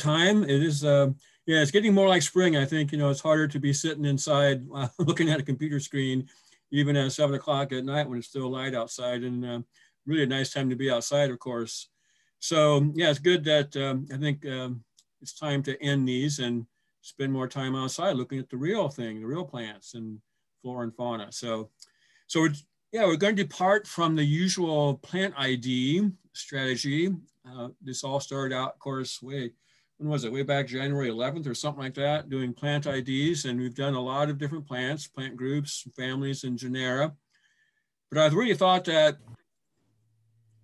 time. It is, uh, yeah, it's getting more like spring. I think, you know, it's harder to be sitting inside uh, looking at a computer screen, even at seven o'clock at night when it's still light outside and uh, really a nice time to be outside, of course. So yeah, it's good that um, I think um, it's time to end these and spend more time outside looking at the real thing, the real plants and flora and fauna. So, so we're, yeah, we're going to depart from the usual plant ID strategy. Uh, this all started out, of course, way, when was it? Way back January 11th or something like that, doing plant IDs. And we've done a lot of different plants, plant groups, families, and genera. But I really thought that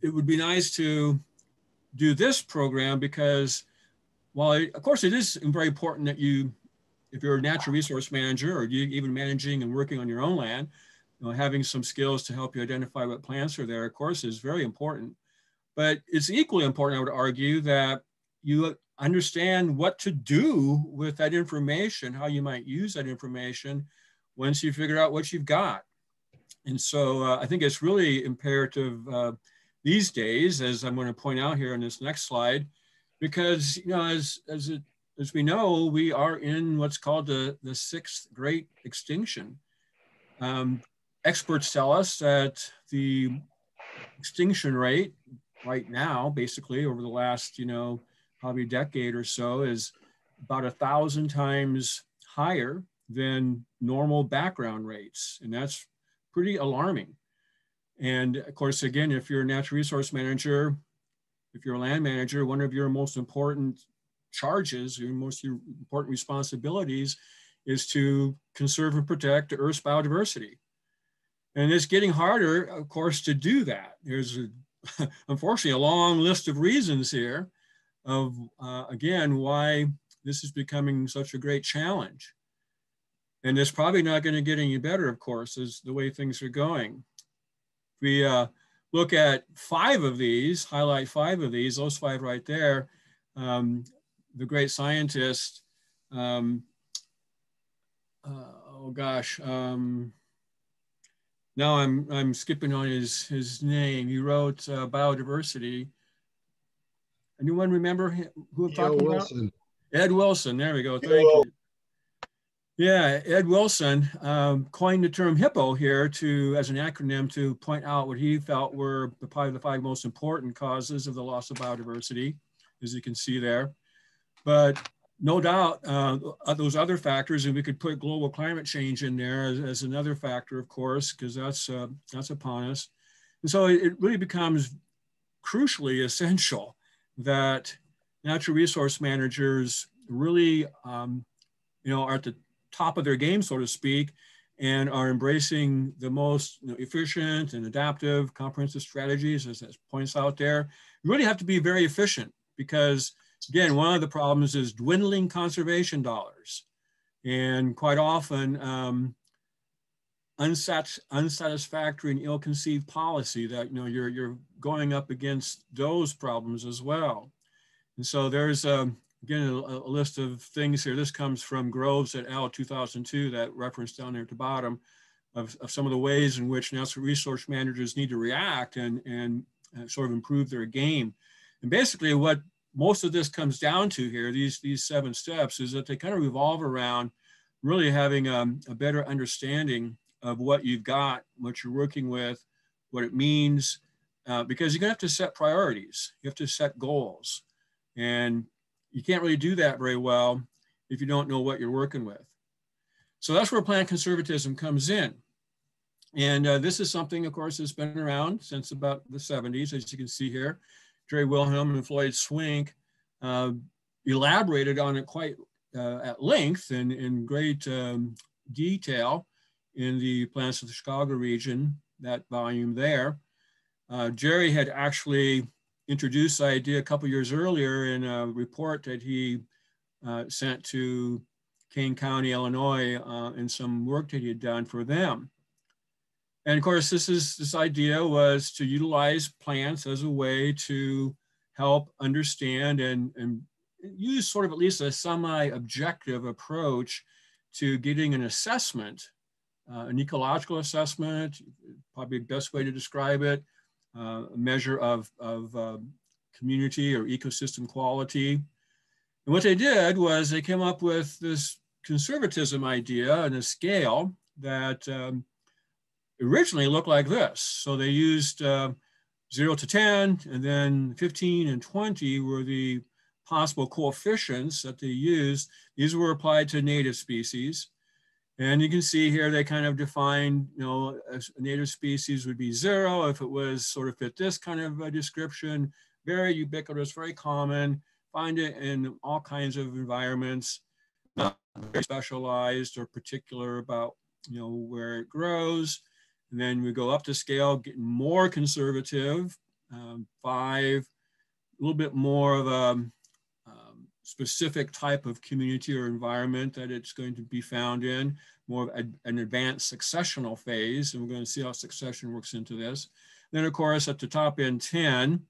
it would be nice to do this program because while of course it is very important that you, if you're a natural resource manager or you even managing and working on your own land, you know, having some skills to help you identify what plants are there, of course, is very important. But it's equally important, I would argue, that you understand what to do with that information, how you might use that information once you figure out what you've got. And so uh, I think it's really imperative uh, these days, as I'm going to point out here in this next slide, because you know as as it as we know we are in what's called the the sixth great extinction um, experts tell us that the extinction rate right now basically over the last you know probably a decade or so is about a thousand times higher than normal background rates and that's pretty alarming and of course again if you're a natural resource manager if you're a land manager, one of your most important charges, your most important responsibilities is to conserve and protect Earth's biodiversity. And it's getting harder, of course, to do that. There's a, unfortunately a long list of reasons here of, uh, again, why this is becoming such a great challenge. And it's probably not going to get any better, of course, as the way things are going. If We, uh, look at five of these, highlight five of these, those five right there, um, the great scientist, um, uh, oh gosh, um, now I'm, I'm skipping on his, his name. He wrote uh, Biodiversity. Anyone remember who I'm talking Wilson. about? Ed Wilson, there we go, thank you. Yeah, Ed Wilson um, coined the term HIPPO here to as an acronym to point out what he felt were the, probably the five most important causes of the loss of biodiversity, as you can see there. But no doubt uh, those other factors, and we could put global climate change in there as, as another factor, of course, because that's uh, that's upon us. And so it, it really becomes crucially essential that natural resource managers really, um, you know, are at the top of their game, so to speak, and are embracing the most you know, efficient and adaptive comprehensive strategies, as, as points out there. You really have to be very efficient because, again, one of the problems is dwindling conservation dollars. And quite often, um, unsat unsatisfactory and ill-conceived policy that you know you're you're going up against those problems as well. And so there's a um, again, a, a, list of things here. This comes from Groves et al. 2002, that reference down there at the bottom of, of some of the ways in which natural resource managers need to react and, and uh, sort of improve their game. And basically what most of this comes down to here, these, these seven steps, is that they kind of revolve around really having um, a better understanding of what you've got, what you're working with, what it means, uh, because you're gonna have to set priorities. You have to set goals. And you can't really do that very well if you don't know what you're working with. So that's where plant conservatism comes in. And uh, this is something, of course, that's been around since about the 70s, as you can see here. Jerry Wilhelm and Floyd Swink uh, elaborated on it quite uh, at length and in great um, detail in the Plants of the Chicago region, that volume there. Uh, Jerry had actually introduced the idea a couple years earlier in a report that he uh, sent to Kane County, Illinois, uh, and some work that he had done for them. And of course, this is this idea was to utilize plants as a way to help understand and, and use sort of at least a semi-objective approach to getting an assessment, uh, an ecological assessment, probably the best way to describe it, uh, a measure of, of uh, community or ecosystem quality. And what they did was they came up with this conservatism idea and a scale that um, originally looked like this. So they used uh, 0 to 10, and then 15 and 20 were the possible coefficients that they used. These were applied to native species. And you can see here they kind of define, you know, a native species would be zero if it was sort of fit this kind of a description, very ubiquitous, very common, find it in all kinds of environments, not very specialized or particular about, you know, where it grows. And then we go up the scale, getting more conservative, um, five, a little bit more of a um, specific type of community or environment that it's going to be found in, more of a, an advanced successional phase. And we're going to see how succession works into this. Then of course, at the top end 10,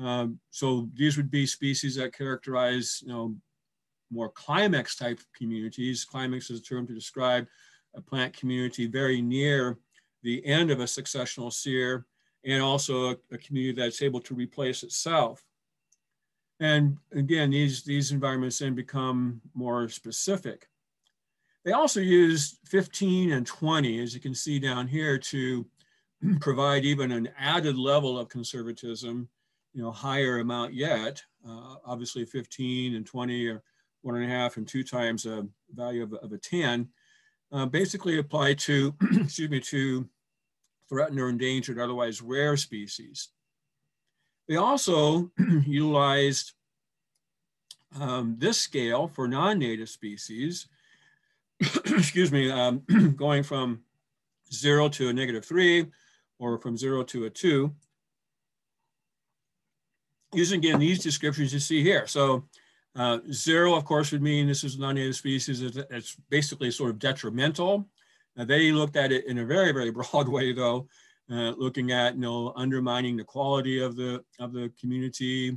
um, so these would be species that characterize, you know, more climax type communities. Climax is a term to describe a plant community very near the end of a successional sere and also a, a, community that's able to replace itself. And again, these, these environments then become more specific. They also used 15 and 20, as you can see down here, to provide even an added level of conservatism, you know, higher amount yet. Uh, obviously 15 and 20 are one and a half and two times a value of, of a 10 uh, basically apply to, excuse me, to threatened or endangered, otherwise rare species. They also utilized um, this scale for non-native species, excuse me, um, going from zero to a negative three or from zero to a two, using again these descriptions you see here. So uh, zero, of course, would mean this is a non-native species. It's basically sort of detrimental. Now, they looked at it in a very, very broad way, though, uh, looking at you know undermining the quality of the of the community,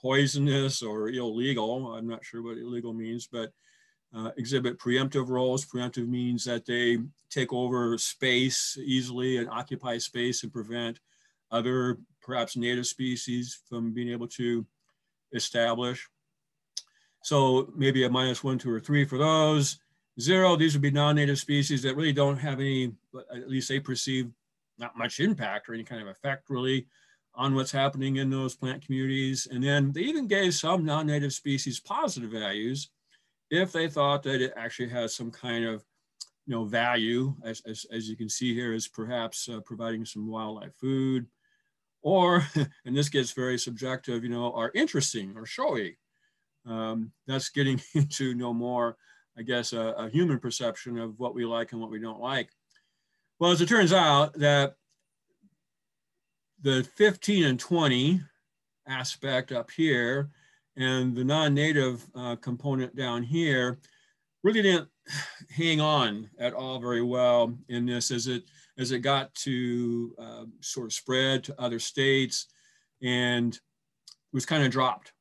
poisonous or illegal. I'm not sure what illegal means, but uh, exhibit preemptive roles. Preemptive means that they take over space easily and occupy space and prevent other perhaps native species from being able to establish. So maybe a minus one, two, or three for those. Zero, these would be non-native species that really don't have any, at least they perceive not much impact or any kind of effect really on what's happening in those plant communities. And then they even gave some non-native species positive values if they thought that it actually has some kind of you know, value, as, as, as you can see here, is perhaps uh, providing some wildlife food, or, and this gets very subjective, you know, are interesting or showy. Um, that's getting into no more, I guess, a, a, human perception of what we like and what we don't like. Well, as it turns out that the 15 and 20 aspect up here and the non-native uh, component down here really didn't hang on at all very well in this as it as it got to uh, sort of spread to other states and was kind of dropped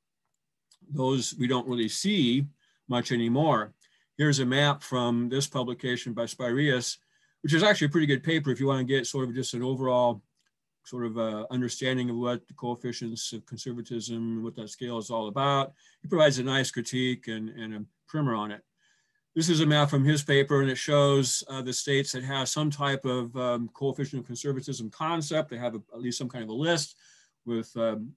those we don't really see much anymore. Here's a map from this publication by Spyreas, which is actually a pretty good paper if you want to get sort of just an overall sort of uh, understanding of what the coefficients of conservatism, what that scale is all about. He provides a nice critique and, and a primer on it. This is a map from his paper and it shows uh, the states that have some type of um, coefficient of conservatism concept. They have a, at least some kind of a list with um,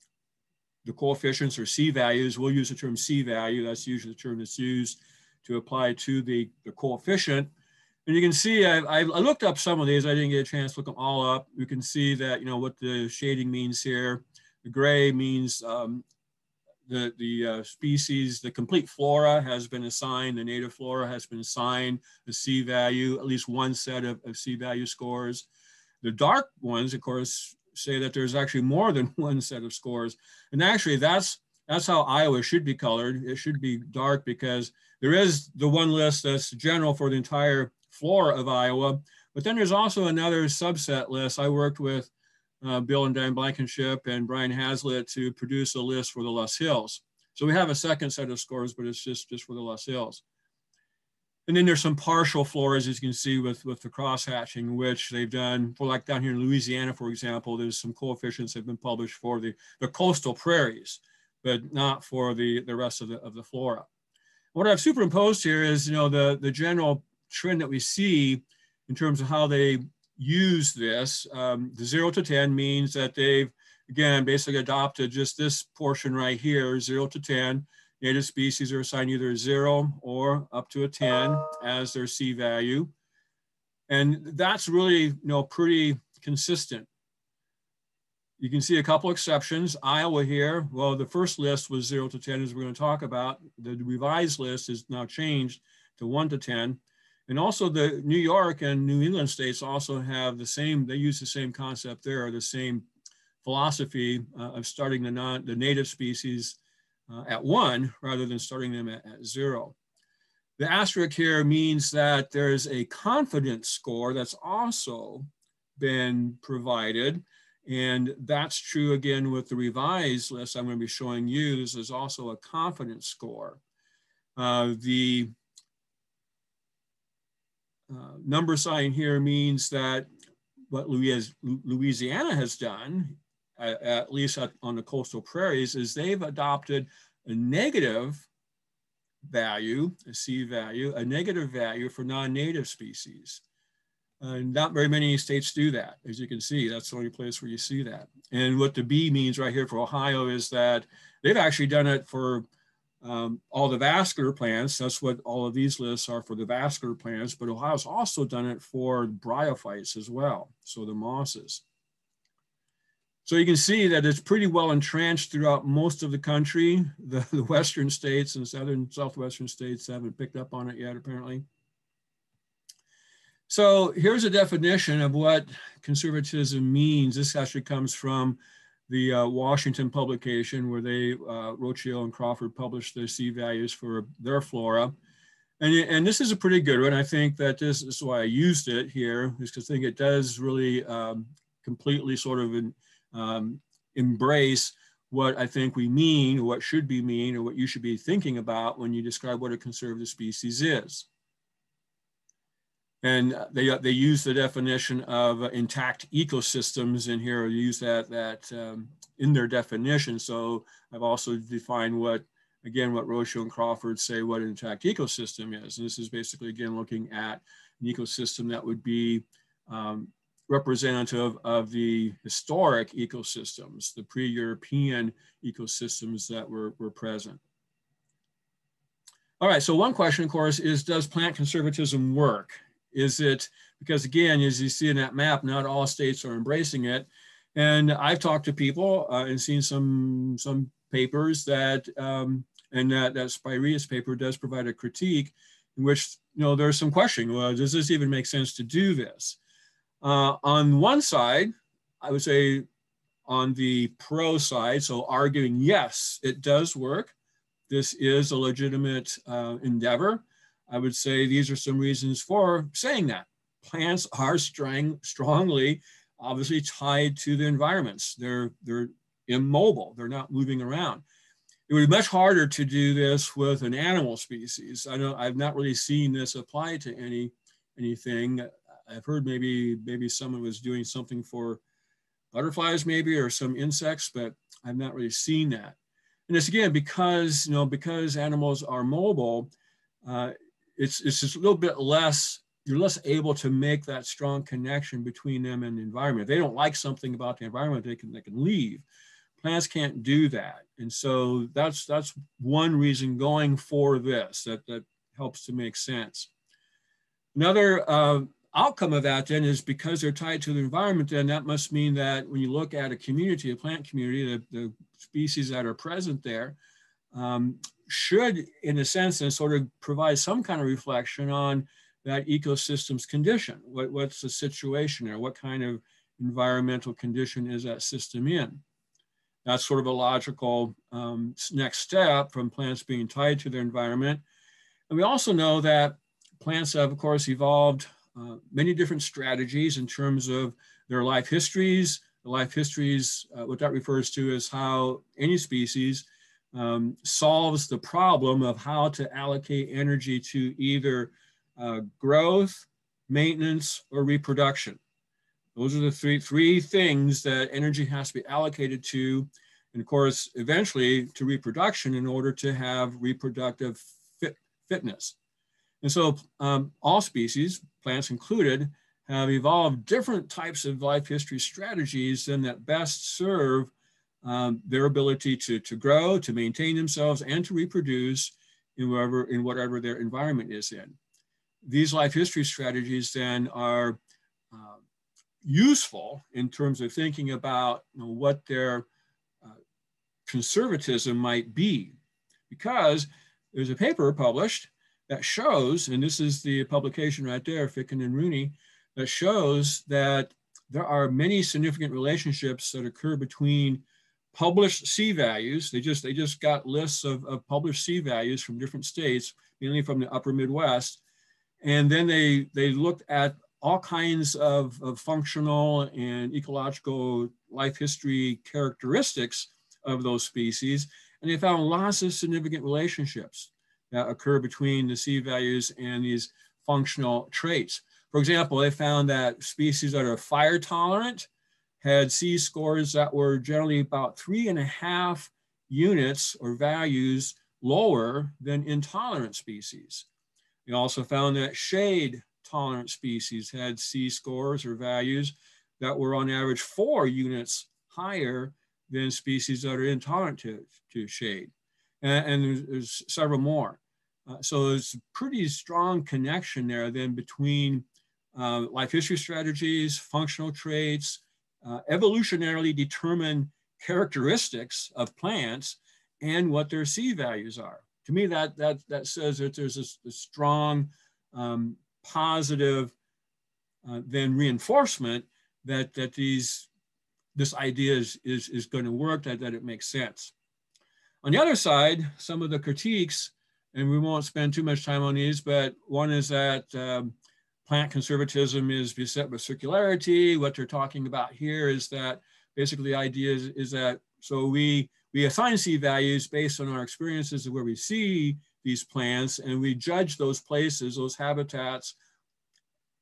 the coefficients or C values. We'll use the term C value. That's usually the term that's used to apply to the, the coefficient. And you can see, I, I, looked up some of these. I didn't get a chance to look them all up. You can see that, you know, what the shading means here. The gray means um, the, the uh, species, the complete flora has been assigned, the native flora has been assigned a C value, at least one set of, of C value scores. The dark ones, of course, say that there's actually more than one set of scores. And actually that's, that's how Iowa should be colored. It should be dark because there is the one list that's general for the entire flora of Iowa, but then there's also another subset list. I worked with uh, Bill and Dan Blankenship and Brian Hazlitt to produce a list for the Loess Hills. So we have a second set of scores, but it's just, just for the Loess Hills. And then there's some partial floras, as you can see with, with the cross-hatching, which they've done for like down here in Louisiana, for example, there's some coefficients that have been published for the, the coastal prairies. but not for the, the rest of the, of the flora. What I've superimposed here is, you know, the, the general trend that we see in terms of how they use this. Um, the zero to 10 means that they've, again, basically adopted just this portion right here, zero to 10. Native species are assigned either zero or up to a 10 as their C value. And that's really, you know, pretty consistent. You can see a couple exceptions. Iowa here, well, the first list was zero to 10 as we're gonna talk about. The revised list is now changed to one to 10. And also the New York and New England states also have the same, they use the same concept there, the same philosophy uh, of starting the, non, the native species uh, at one rather than starting them at, at zero. The asterisk here means that there's a confidence score that's also been provided. And that's true again with the revised list I'm going to be showing you. This is also a confidence score. Uh, the uh, number sign here means that what Louisiana has done, at least on the coastal prairies, is they've adopted a negative value, a C value, a negative value for non-native species. Uh, not very many states do that, as you can see. That's the only place where you see that. And what the B means right here for Ohio is that they've actually done it for um, all the vascular plants. That's what all of these lists are for the vascular plants, but Ohio's also done it for bryophytes as well, so the mosses. So you can see that it's pretty well entrenched throughout most of the country. The, the western states and southern southwestern states haven't picked up on it yet, apparently. So here's a definition of what conservatism means. This actually comes from the uh, Washington publication where they, uh, Rocchio and Crawford published their C values for their flora. And, and this is a pretty good one. I think that this, this is why I used it here, is because I think it does really um, completely sort of in, um, embrace what I think we mean, what should be mean, or what you should be thinking about when you describe what a conservative species is. And they, they use the definition of intact ecosystems in here, use that, that um, in their definition. So I've also defined what, again, what Rocchio and Crawford say what an intact ecosystem is. And this is basically, again, looking at an ecosystem that would be um, representative of the historic ecosystems, the pre-European ecosystems that were, were present. All right, so one question, of course, is does plant conservatism work? Is it, because again, as you see in that map, not all states are embracing it. And I've talked to people uh, and seen some, some papers that, um, and that, that Spyreas paper does provide a critique in which, you know, there's some questioning, well, does this even make sense to do this? Uh, on one side, I would say on the pro side, so arguing, yes, it does work. This is a legitimate uh, endeavor. I would say these are some reasons for saying that. Plants are strong, strongly, obviously tied to the environments. They're, they're immobile, they're not moving around. It would be much harder to do this with an animal species. I know I've not really seen this apply to any anything. I've heard maybe maybe someone was doing something for butterflies maybe or some insects, but I've not really seen that. And it's again because you know because animals are mobile, uh, it's, it's just a little bit less, you're less able to make that strong connection between them and the environment. If they don't like something about the environment, they can, they can leave. Plants can't do that. And so that's, that's one reason going for this, that, that helps to make sense. Another uh, outcome of that then is because they're tied to the environment, then that must mean that when you look at a community, a plant community, the, the species that are present there, um, should, in a sense, and sort of provide some kind of reflection on that ecosystem's condition. What, what's the situation there? What kind of environmental condition is that system in? That's sort of a logical um, next step from plants being tied to their environment. And we also know that plants have, of course, evolved uh, many different strategies in terms of their life histories. The life histories, uh, what that refers to is how any species um, solves the problem of how to allocate energy to either uh, growth, maintenance, or reproduction. Those are the three, three things that energy has to be allocated to. And of course, eventually to reproduction in order to have reproductive fit, fitness. And so um, all species, plants included, have evolved different types of life history strategies then that best serve um, their ability to, to grow, to maintain themselves, and to reproduce in whatever, in whatever their environment is in. These life history strategies then are uh, useful in terms of thinking about you know, what their uh, conservatism might be. Because there's a paper published that shows, and this is the publication right there, Ficken and Rooney, that shows that there are many significant relationships that occur between published C values. They just they just got lists of, of published C values from different states, mainly from the upper Midwest. And then they they looked at all kinds of, of functional and ecological life history characteristics of those species. And they found lots of significant relationships that occur between the C values and these functional traits. For example, they found that species that are fire tolerant had C scores that were generally about three and a half units or values lower than intolerant species. We also found that shade tolerant species had C scores or values that were on average four units higher than species that are intolerant to, to shade. And, and there's, there's, several more. Uh, so there's a pretty strong connection there then between uh, life history strategies, functional traits, uh, evolutionarily determined characteristics of plants and what their C values are. To me, that, that, that says that there's a, a strong um, positive uh, then reinforcement that, that these, this idea is, is, is going to work, that, that it makes sense. On the other side, some of the critiques, and we won't spend too much time on these, but one is that um, plant conservatism is beset with circularity. What they're talking about here is that basically the idea is, is that so we we assign C values based on our experiences of where we see these plants and we judge those places, those habitats,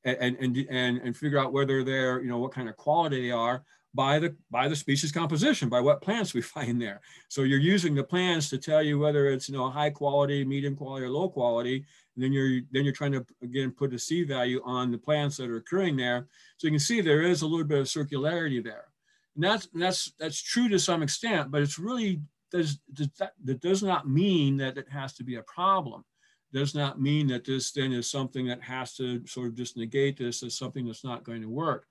and, and, and, and figure out whether they're, you know, what kind of quality they are by the, by the species composition, by what plants we find there. So you're using the plants to tell you whether it's, you know, high quality, medium quality, or low quality. And then you're, then you're trying to, again, put a C value on the plants that are occurring there. So you can see there is a little bit of circularity there. And that's, that's, that's true to some extent, but it's really, does, does that, that does not mean that it has to be a problem does not mean that this then is something that has to sort of just negate this as something that's not going to work.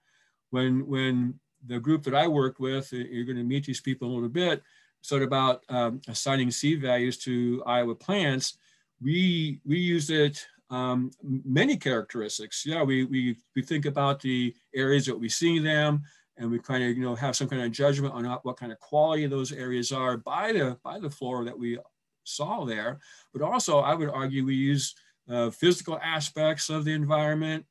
When, when the group that I worked with, you're going to meet these people in a little bit, sort of about um, assigning C values to Iowa plants, we, we use it um, many characteristics. Yeah, we, we, we think about the areas that we see them, and we kind of you know have some kind of judgment on what kind of quality those areas are by the by the flora that we saw there. But also, I would argue we use uh, physical aspects of the environment.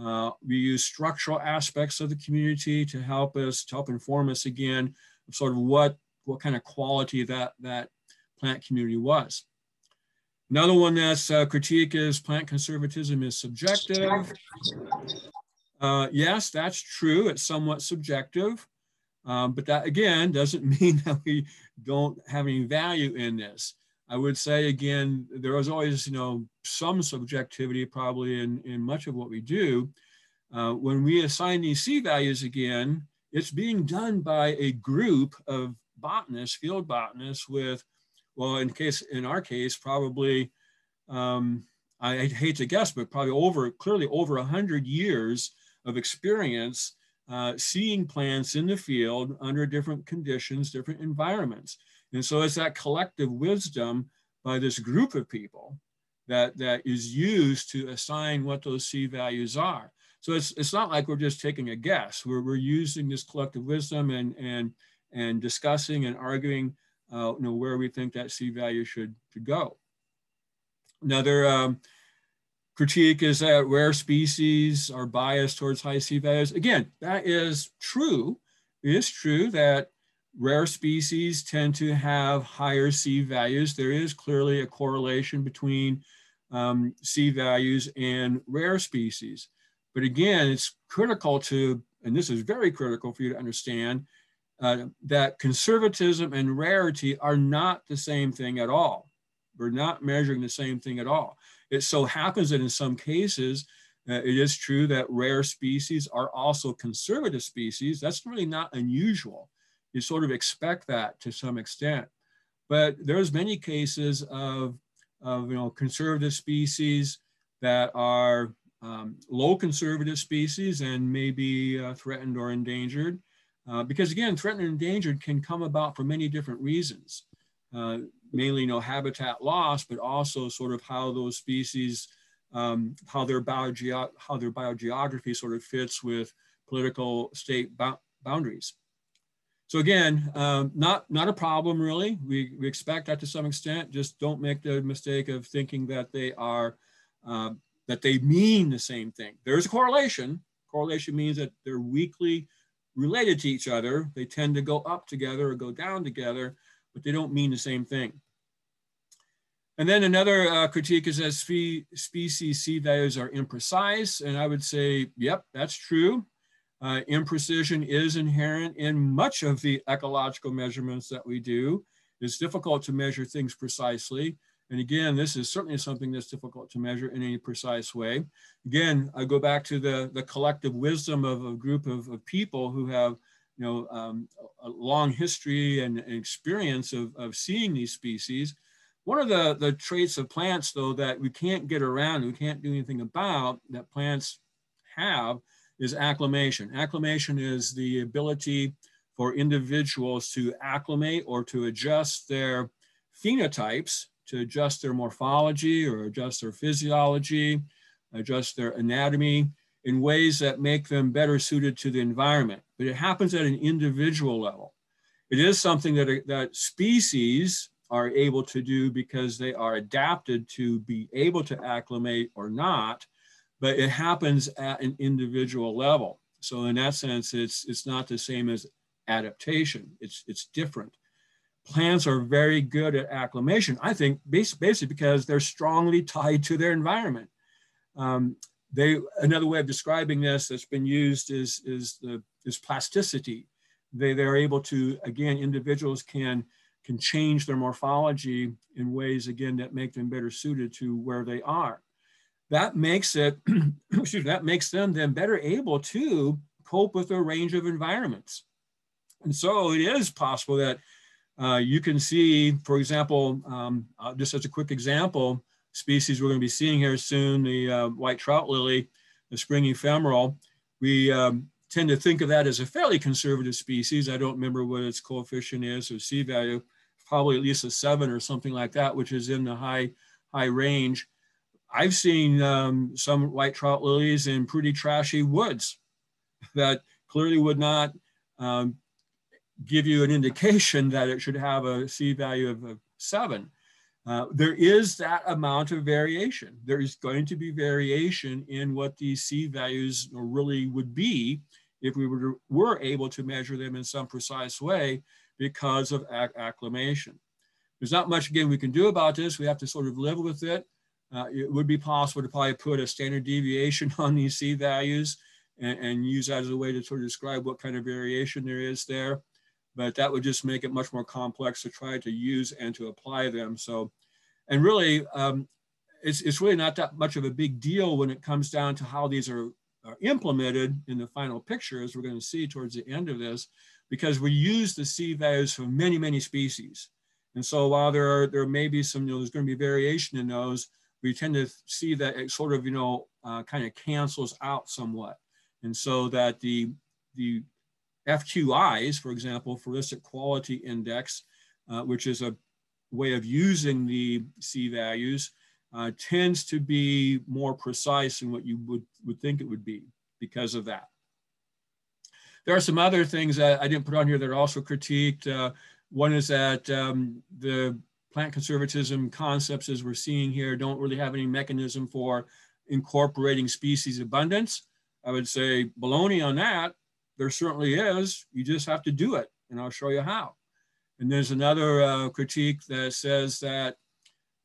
Uh, we use structural aspects of the community to help us, to help inform us again, of sort of what, what kind of quality that, that plant community was. Another one that's uh, critique is plant conservatism is subjective. Uh, yes, that's true. It's somewhat subjective. Um, but that again doesn't mean that we don't have any value in this. I would say again, there is always, you know, some subjectivity probably in, in much of what we do. Uh, when we assign these C values again, it's being done by a group of botanists, field botanists with, well, in case, in our case, probably, um, I, I hate to guess, but probably over, clearly over a hundred years of experience uh, seeing plants in the field under different conditions, different environments. And so it's that collective wisdom by this group of people that, that is used to assign what those C values are. So it's, it's not like we're just taking a guess. We're, we're using this collective wisdom and, and, and discussing and arguing uh, you know, where we think that C value should, should go. Another um, critique is that rare species are biased towards high C values. Again, that is true. It is true that Rare species tend to have higher C values. There is clearly a correlation between um, C values and rare species. But again, it's critical to, and this is very critical for you to understand, uh, that conservatism and rarity are not the same thing at all. We're not measuring the same thing at all. It so happens that in some cases, uh, it is true that rare species are also conservative species. That's really not unusual. You sort of expect that to some extent. But there's many cases of, of you know, conservative species that are um, low conservative species and may be uh, threatened or endangered. Uh, because again, threatened and endangered can come about for many different reasons. Uh, mainly, you know, habitat loss, but also sort of how those species, um, how their biogeo how their biogeography sort of fits with political state boundaries. So again, um, not not a problem really. We, we expect that to some extent. Just don't make the mistake of thinking that they are uh, that they mean the same thing. There's a correlation. Correlation means that they're weakly related to each other. They tend to go up together or go down together, but they don't mean the same thing. And then another uh, critique is that spe species C values are imprecise. And I would say, yep, that's true. Uh, imprecision is inherent in much of the ecological measurements that we do. It's difficult to measure things precisely. And again, this is certainly something that's difficult to measure in any precise way. Again, I go back to the, the collective wisdom of a group of, of people who have you know, um, a long history and, and experience of, of seeing these species. One of the, the traits of plants, though, that we can't get around, we can't do anything about, that plants have, is acclimation. Acclimation is the ability for individuals to acclimate or to adjust their phenotypes, to adjust their morphology or adjust their physiology, adjust their anatomy in ways that make them better suited to the environment. But it happens at an individual level. It is something that, that species are able to do because they are adapted to be able to acclimate or not, but it happens at an individual level. So in that sense, it's, it's not the same as adaptation. It's, it's different. Plants are very good at acclimation, I think, basically because they're strongly tied to their environment. Um, they another way of describing this that's been used is is the is plasticity. They they're able to again individuals can can change their morphology in ways again that make them better suited to where they are. That makes it excuse me, that makes them then better able to cope with a range of environments. And so it is possible that uh, you can see, for example, um, uh, just as a quick example, species we're going to be seeing here soon, the uh, white trout lily, the spring ephemeral, we um, tend to think of that as a fairly conservative species. I don't remember what its coefficient is or C value, probably at least a seven or something like that, which is in the high, high range. I've seen um, some white trout lilies in pretty trashy woods that clearly would not um, give you an indication that it should have a C value of, seven. Uh, there is that amount of variation. There is going to be variation in what these C values really would be if we were, were able to measure them in some precise way because of acc acclimation. There's not much, again, we can do about this. We have to sort of live with it. Uh, it would be possible to probably put a standard deviation on these C values and, and use that as a way to sort of describe what kind of variation there is there but that would just make it much more complex to try to use and to apply them. So, and really, um, it's, it's really not that much of a big deal when it comes down to how these are, are implemented in the final picture, as we're going to see towards the end of this, because we use the C values for many, many species. And so while there are, there may be some, you know, there's going to be variation in those, we tend to see that it sort of, you know, uh, kind of cancels out somewhat. And so that the, the FQIs, for example, Floristic Quality Index, uh, which is a way of using the C values, uh, tends to be more precise than what you would, would think it would be because of that. There are some other things that I didn't put on here that are also critiqued. Uh, one is that um, the plant conservatism concepts as we're seeing here don't really have any mechanism for incorporating species abundance. I would say baloney on that there certainly is. You just have to do it, and I'll show you how. And there's another uh, critique that says that,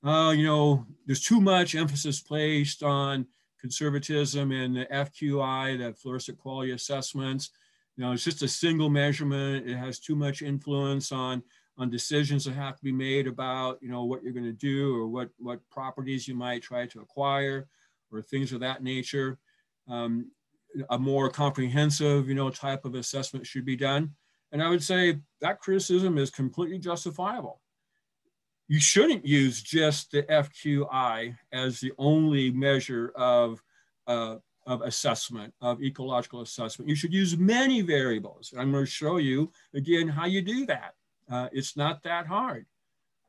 uh, you know, there's too much emphasis placed on conservatism and the FQI, the floristic quality assessments. You know, it's just a single measurement. It has too much influence on on decisions that have to be made about you know what you're going to do or what what properties you might try to acquire or things of that nature. Um, a more comprehensive you know type of assessment should be done. And I would say that criticism is completely justifiable. You shouldn't use just the FQI as the only measure of uh, of assessment, of ecological assessment. You should use many variables. I'm going to show you again how you do that. Uh, it's not that hard.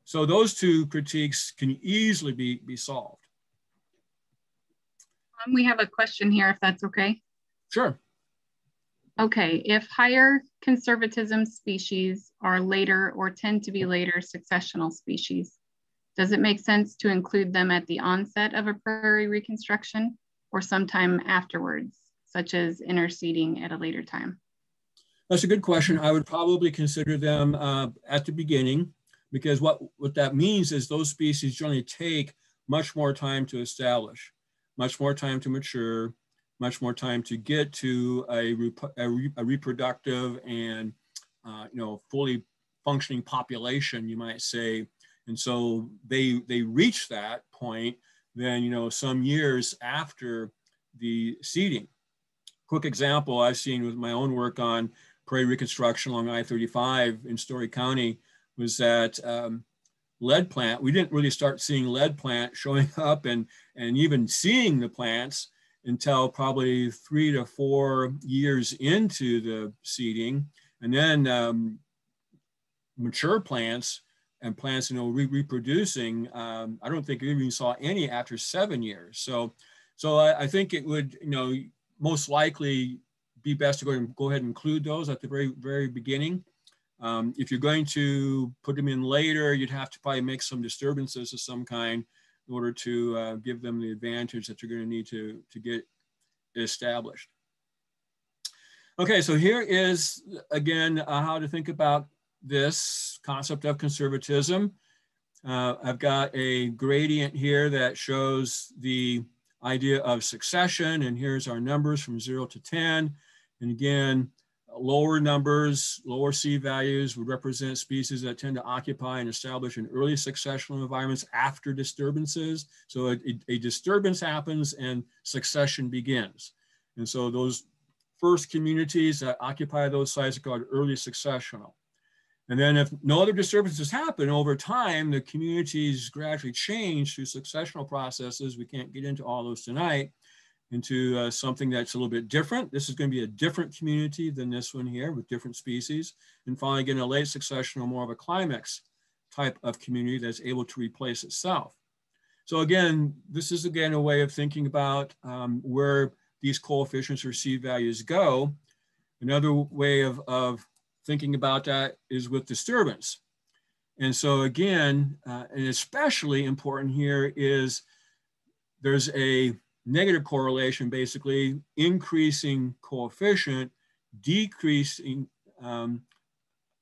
So those two critiques can easily be, be solved. Um, we have a question here, if that's okay. Sure. Okay, if higher conservatism species are later or tend to be later successional species, does it make sense to include them at the onset of a prairie reconstruction or sometime afterwards, such as interseeding at a later time? That's a good question. I would probably consider them uh, at the beginning because what, what that means is those species generally take much more time to establish, much more time to mature, much more time to get to a, a, re, a reproductive and uh, you know fully functioning population, you might say. And so they they reach that point then you know some years after the seeding. Quick example I've seen with my own work on prairie reconstruction along I-35 in Story County was that um, lead plant, we didn't really start seeing lead plant showing up and, and even seeing the plants until probably three to four years into the seeding. And then um, mature plants and plants, you know, re reproducing, um, I don't think we even saw any after seven years. So, so I, I, think it would, you know, most likely be best to go, and go ahead and include those at the very, very beginning. Um, if you're going to put them in later, you'd have to probably make some disturbances of some kind in order to uh, give them the advantage that you're going to need to, to get established. Okay, so here is, again, uh, how to think about this concept of conservatism. Uh, I've got a gradient here that shows the idea of succession, and here's our numbers from zero to 10. And again, lower numbers, lower C values would represent species that tend to occupy and establish in early successional environments after disturbances. So a, a, disturbance happens and succession begins. And so those first communities that occupy those sites are called early successional. And then if no other disturbances happen over time, the communities gradually change through successional processes. We can't get into all those tonight into uh, something that's a little bit different. This is going to be a different community than this one here with different species. And finally, getting a late succession or more of a climax type of community that's able to replace itself. So again, this is again a way of thinking about um, where these coefficients or C values go. Another way of, of thinking about that is with disturbance. And so again, uh, and especially important here is there's a negative correlation, basically increasing coefficient, decreasing, um,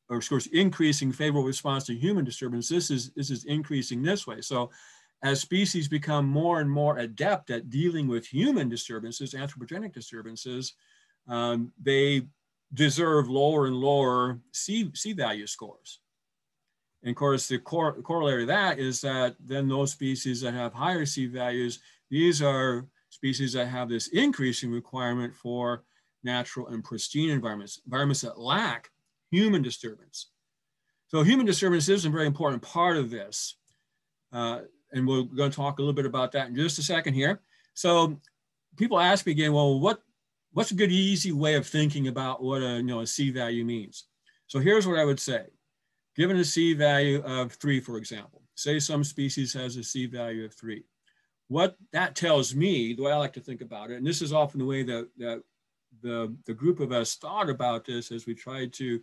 or of course, increasing favorable response to human disturbance. This is, this is increasing this way. So as species become more and more adept at dealing with human disturbances, anthropogenic disturbances, um, they deserve lower and lower C, C value scores. And of course, the cor corollary of that is that then those species that have higher C values, these are species that have this increasing requirement for natural and pristine environments, environments that lack human disturbance. So human disturbance is a very important part of this. Uh, and we're going to talk a little bit about that in just a second here. So people ask me again, well, what what's a good easy way of thinking about what a you know a c value means so here's what i would say given a c value of three for example say some species has a c value of three what that tells me the way i like to think about it and this is often the way that, that the, the group of us thought about this as we tried to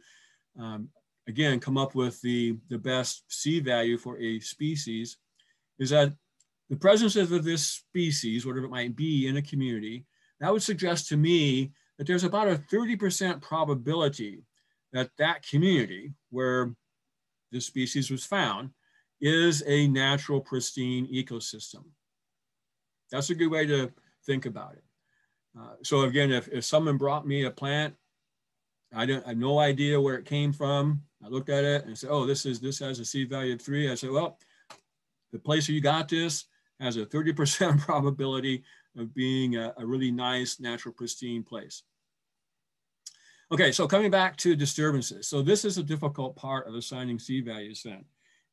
um, again come up with the, the best c value for a species is that the presence of this species whatever it might be in a community that would suggest to me that there's about a 30% probability that that community where this species was found is a natural pristine ecosystem. That's a good way to think about it. Uh, so again, if, if someone brought me a plant I don't I have no idea where it came from. I looked at it and said, oh, this is this has a C value of three. I said, well, the place where you got this has a 30% probability of being a, a really nice, natural, pristine place. Okay, so coming back to disturbances. So this is a difficult part of assigning C values then,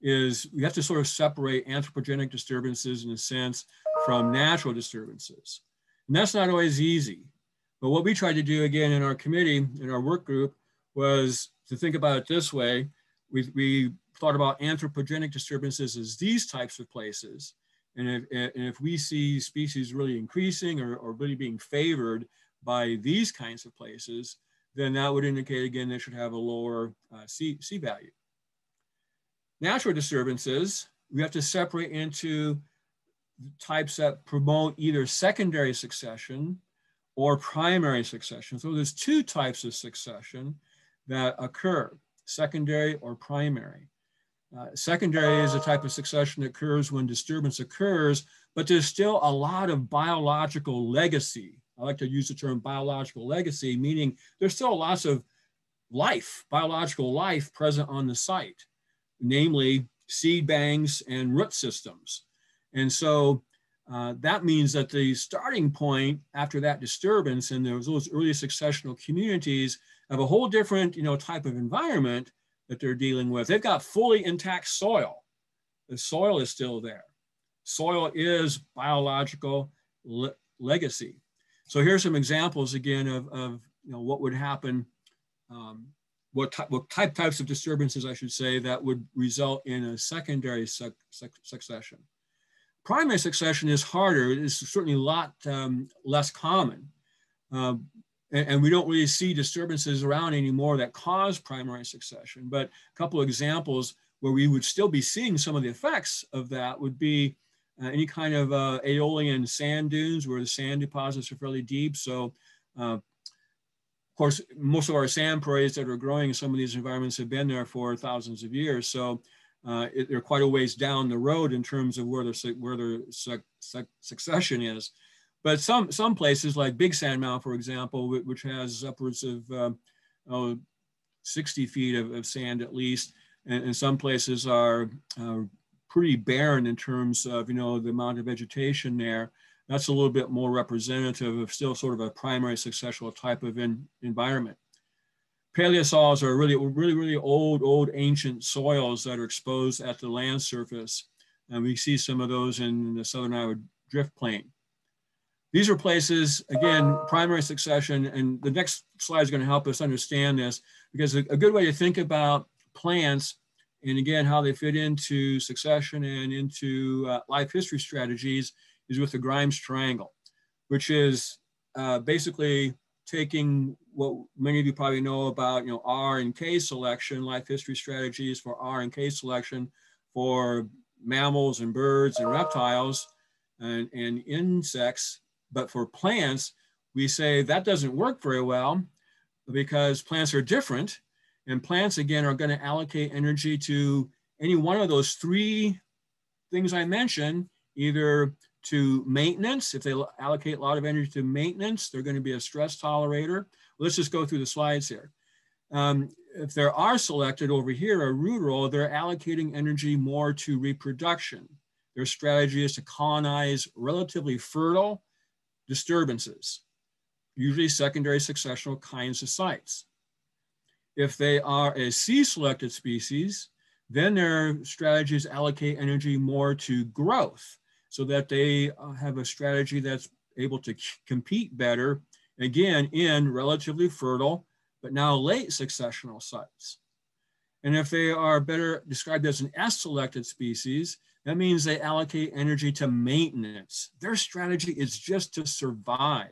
is we have to sort of separate anthropogenic disturbances in a sense from natural disturbances. And that's not always easy. But what we tried to do again in our committee, in our work group, was to think about it this way. We, we thought about anthropogenic disturbances as these types of places. And if, and if we see species really increasing or, or really being favored by these kinds of places, then that would indicate again they should have a lower uh, C, C value. Natural disturbances, we have to separate into types that promote either secondary succession or primary succession. So there's two types of succession that occur, secondary or primary. Uh, secondary is a type of succession that occurs when disturbance occurs, but there's still a lot of biological legacy. I like to use the term biological legacy, meaning there's still lots of life, biological life present on the site, namely seed banks and root systems. And so uh, that means that the starting point after that disturbance and those, those early successional communities have a whole different you know, type of environment that they're dealing with. They've got fully intact soil. The soil is still there. Soil is biological le legacy. So here's some examples again of, of you know, what would happen, um, what, what type types of disturbances, I should say, that would result in a secondary su su succession. Primary succession is harder. It is certainly a lot um, less common. Uh, and, and, we don't really see disturbances around anymore that cause primary succession. But a couple of examples where we would still be seeing some of the effects of that would be uh, any kind of uh, aeolian sand dunes where the sand deposits are fairly deep. So uh, of course, most of our sand prairies that are growing in some of these environments have been there for thousands of years. So uh, it, they're quite a ways down the road in terms of where their, where the su su succession is. But some, some places like Big Sand Mound, for example, which has upwards of um, oh, 60 feet of, of, sand at least, and, and some places are uh, pretty barren in terms of, you know, the amount of vegetation there. That's a little bit more representative of still sort of a primary successional type of in, environment. Paleosols are really, really, really old, old ancient soils that are exposed at the land surface. And we see some of those in the Southern Iowa drift plain. These are places, again, primary succession, and the next slide is going to help us understand this because a, good way to think about plants and again, how they fit into succession and into uh, life history strategies is with the Grime's triangle, which is uh, basically taking what many of you probably know about, you know, R and K selection, life history strategies for R and K selection for mammals and birds and reptiles and, and insects. But for plants, we say that doesn't work very well because plants are different and plants, again, are going to allocate energy to any one of those three things I mentioned, either to maintenance. If they allocate a lot of energy to maintenance, they're going to be a stress tolerator. Let's just go through the slides here. Um, if there are selected over here, a ruderal, they're allocating energy more to reproduction. Their strategy is to colonize relatively fertile disturbances, usually secondary successional kinds of sites. If they are a C-selected species, then their strategies allocate energy more to growth so that they uh, have a strategy that's able to compete better, again, in relatively fertile, but now late successional sites. And if they are better described as an S-selected species, that means they allocate energy to maintenance. Their strategy is just to survive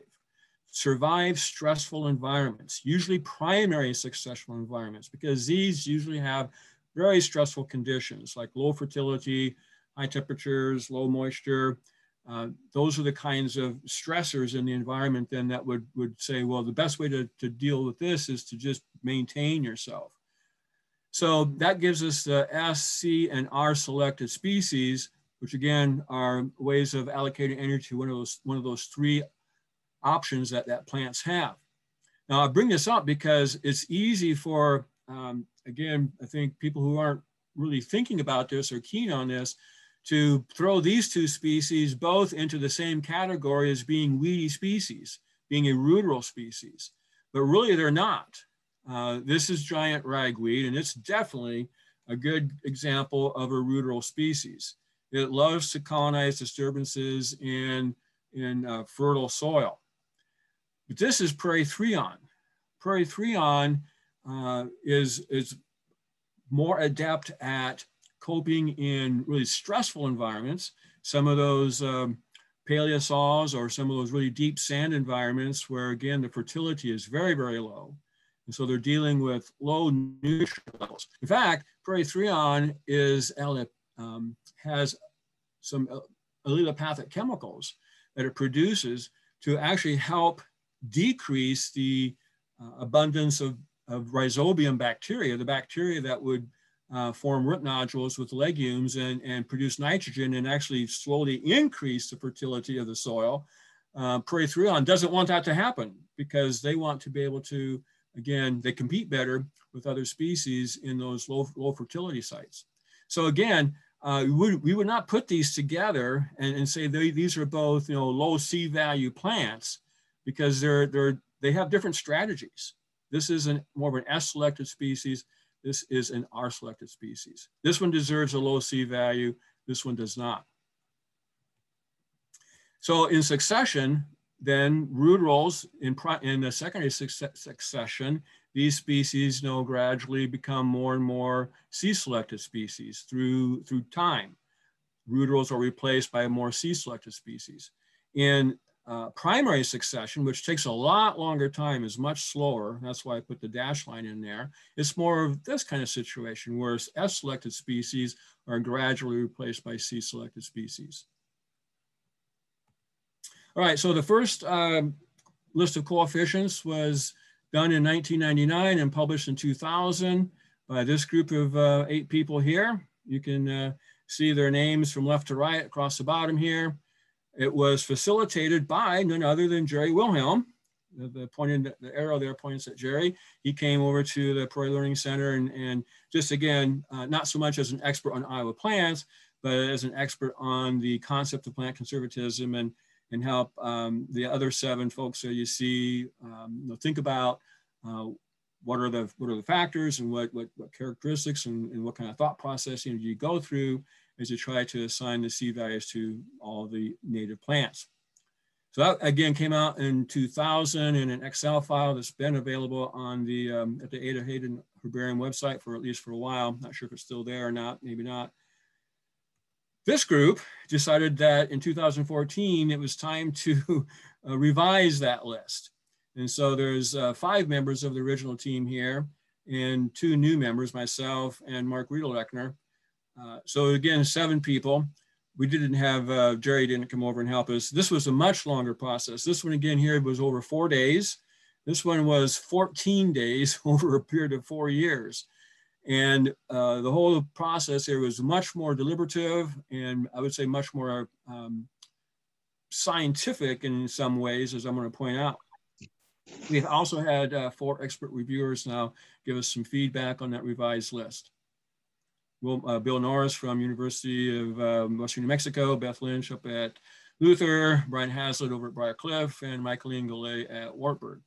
survive stressful environments, usually primary successional environments, because these usually have very stressful conditions like low fertility, high temperatures, low moisture. Uh, those are the kinds of stressors in the environment then that would, would say, well, the best way to, to deal with this is to just maintain yourself. So that gives us the S, C, and R selected species, which again are ways of allocating energy to one of those, one of those three options that, that plants have. Now I bring this up because it's easy for, um, again, I think people who aren't really thinking about this or keen on this to throw these two species both into the same category as being weedy species, being a ruderal species, but really they're not. Uh, this is giant ragweed and it's definitely a good example of a ruderal species. It loves to colonize disturbances in, in uh, fertile soil. But this is Prairie Threeawn. Prairie Threeawn uh, is, is more adept at coping in really stressful environments. Some of those um, paleosols or some of those really deep sand environments where again, the fertility is very, very low. And so they're dealing with low nutrient levels. In fact, Prairie Threeawn is, um, has some uh, allelopathic chemicals that it produces to actually help decrease the uh, abundance of, of rhizobium bacteria, the bacteria that would uh, form root nodules with legumes and, and produce nitrogen and actually slowly increase the fertility of the soil. Uh, Prairie Threeawn doesn't want that to happen because they want to be able to, again, they compete better with other species in those low, low fertility sites. So again, uh, we, would, we would not put these together and, and say they, these are both you know, low C value plants because they're, they're, they have different strategies. This is an, more of an S selected species. This is an R selected species. This one deserves a low C value. This one does not. So in succession, then ruderals in, in the secondary succession, these species know, gradually become more and more C-selected species through, through time. Ruderals are replaced by more C-selected species. In uh, primary succession, which takes a lot longer time, is much slower. That's why I put the dash line in there. It's more of this kind of situation, where S-selected species are gradually replaced by C-selected species. All right, so the first um, list of coefficients was done in 1999 and published in 2000 by this group of uh, eight people here. You can uh, see their names from left to right across the bottom here. It was facilitated by none other than Jerry Wilhelm. The, the, the arrow there points at Jerry. He came over to the Prairie Learning Center and, and just again, uh, not so much as an expert on Iowa plants, but as an expert on the concept of plant conservatism and and help um, the other seven folks that you see um, you know, think about uh, what are the what are the factors and what what, what characteristics and, and what kind of thought processing do you go through as to try to assign the C values to all the native plants. So that again came out in 2000 in an Excel file that's been available on the um, at the Ada Hayden Herbarium website for at least for a while. Not sure if it's still there or not, maybe not. This group decided that in 2014, it was time to uh, revise that list. And so there's uh, five members of the original team here and two new members, myself and Mark Riedelreckner. Uh, so again, seven people. We didn't have, uh, Jerry didn't come over and help us. This was a much longer process. This one again here was over four days. This one was 14 days over a period of four years. And uh, the whole process here was much more deliberative and I would say much more um, scientific in some ways, as I'm going to point out. We've also had uh, four expert reviewers now give us some feedback on that revised list. Will, uh, Bill Norris from University of um, Western New Mexico, Beth Lynch up at Luther, Brian Hazlett over at Briar Cliff, and Michaeline Goulet at Wartburg.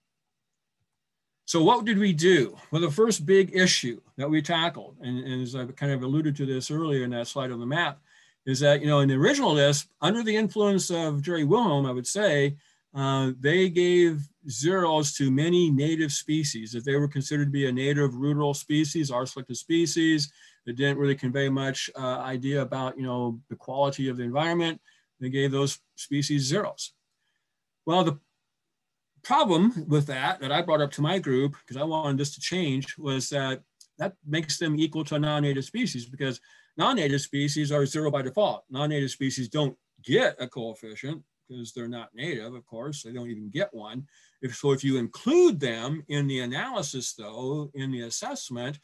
So what did we do? Well, the first big issue that we tackled, and, and as I kind of alluded to this earlier in that slide on the map, is that, you know, in the original list, under the influence of Jerry Wilhelm, I would say, uh, they gave zeros to many native species. If they were considered to be a native ruderal species, R-selected species, that didn't really convey much uh, idea about, you know, the quality of the environment, they gave those species zeros. Well, the problem with that, that I brought up to my group, because I wanted this to change, was that that makes them equal to a non-native species because non-native species are zero by default. Non-native species don't get a coefficient because they're not native, of course, they don't even get one. If, so if you include them in the analysis though, in the assessment,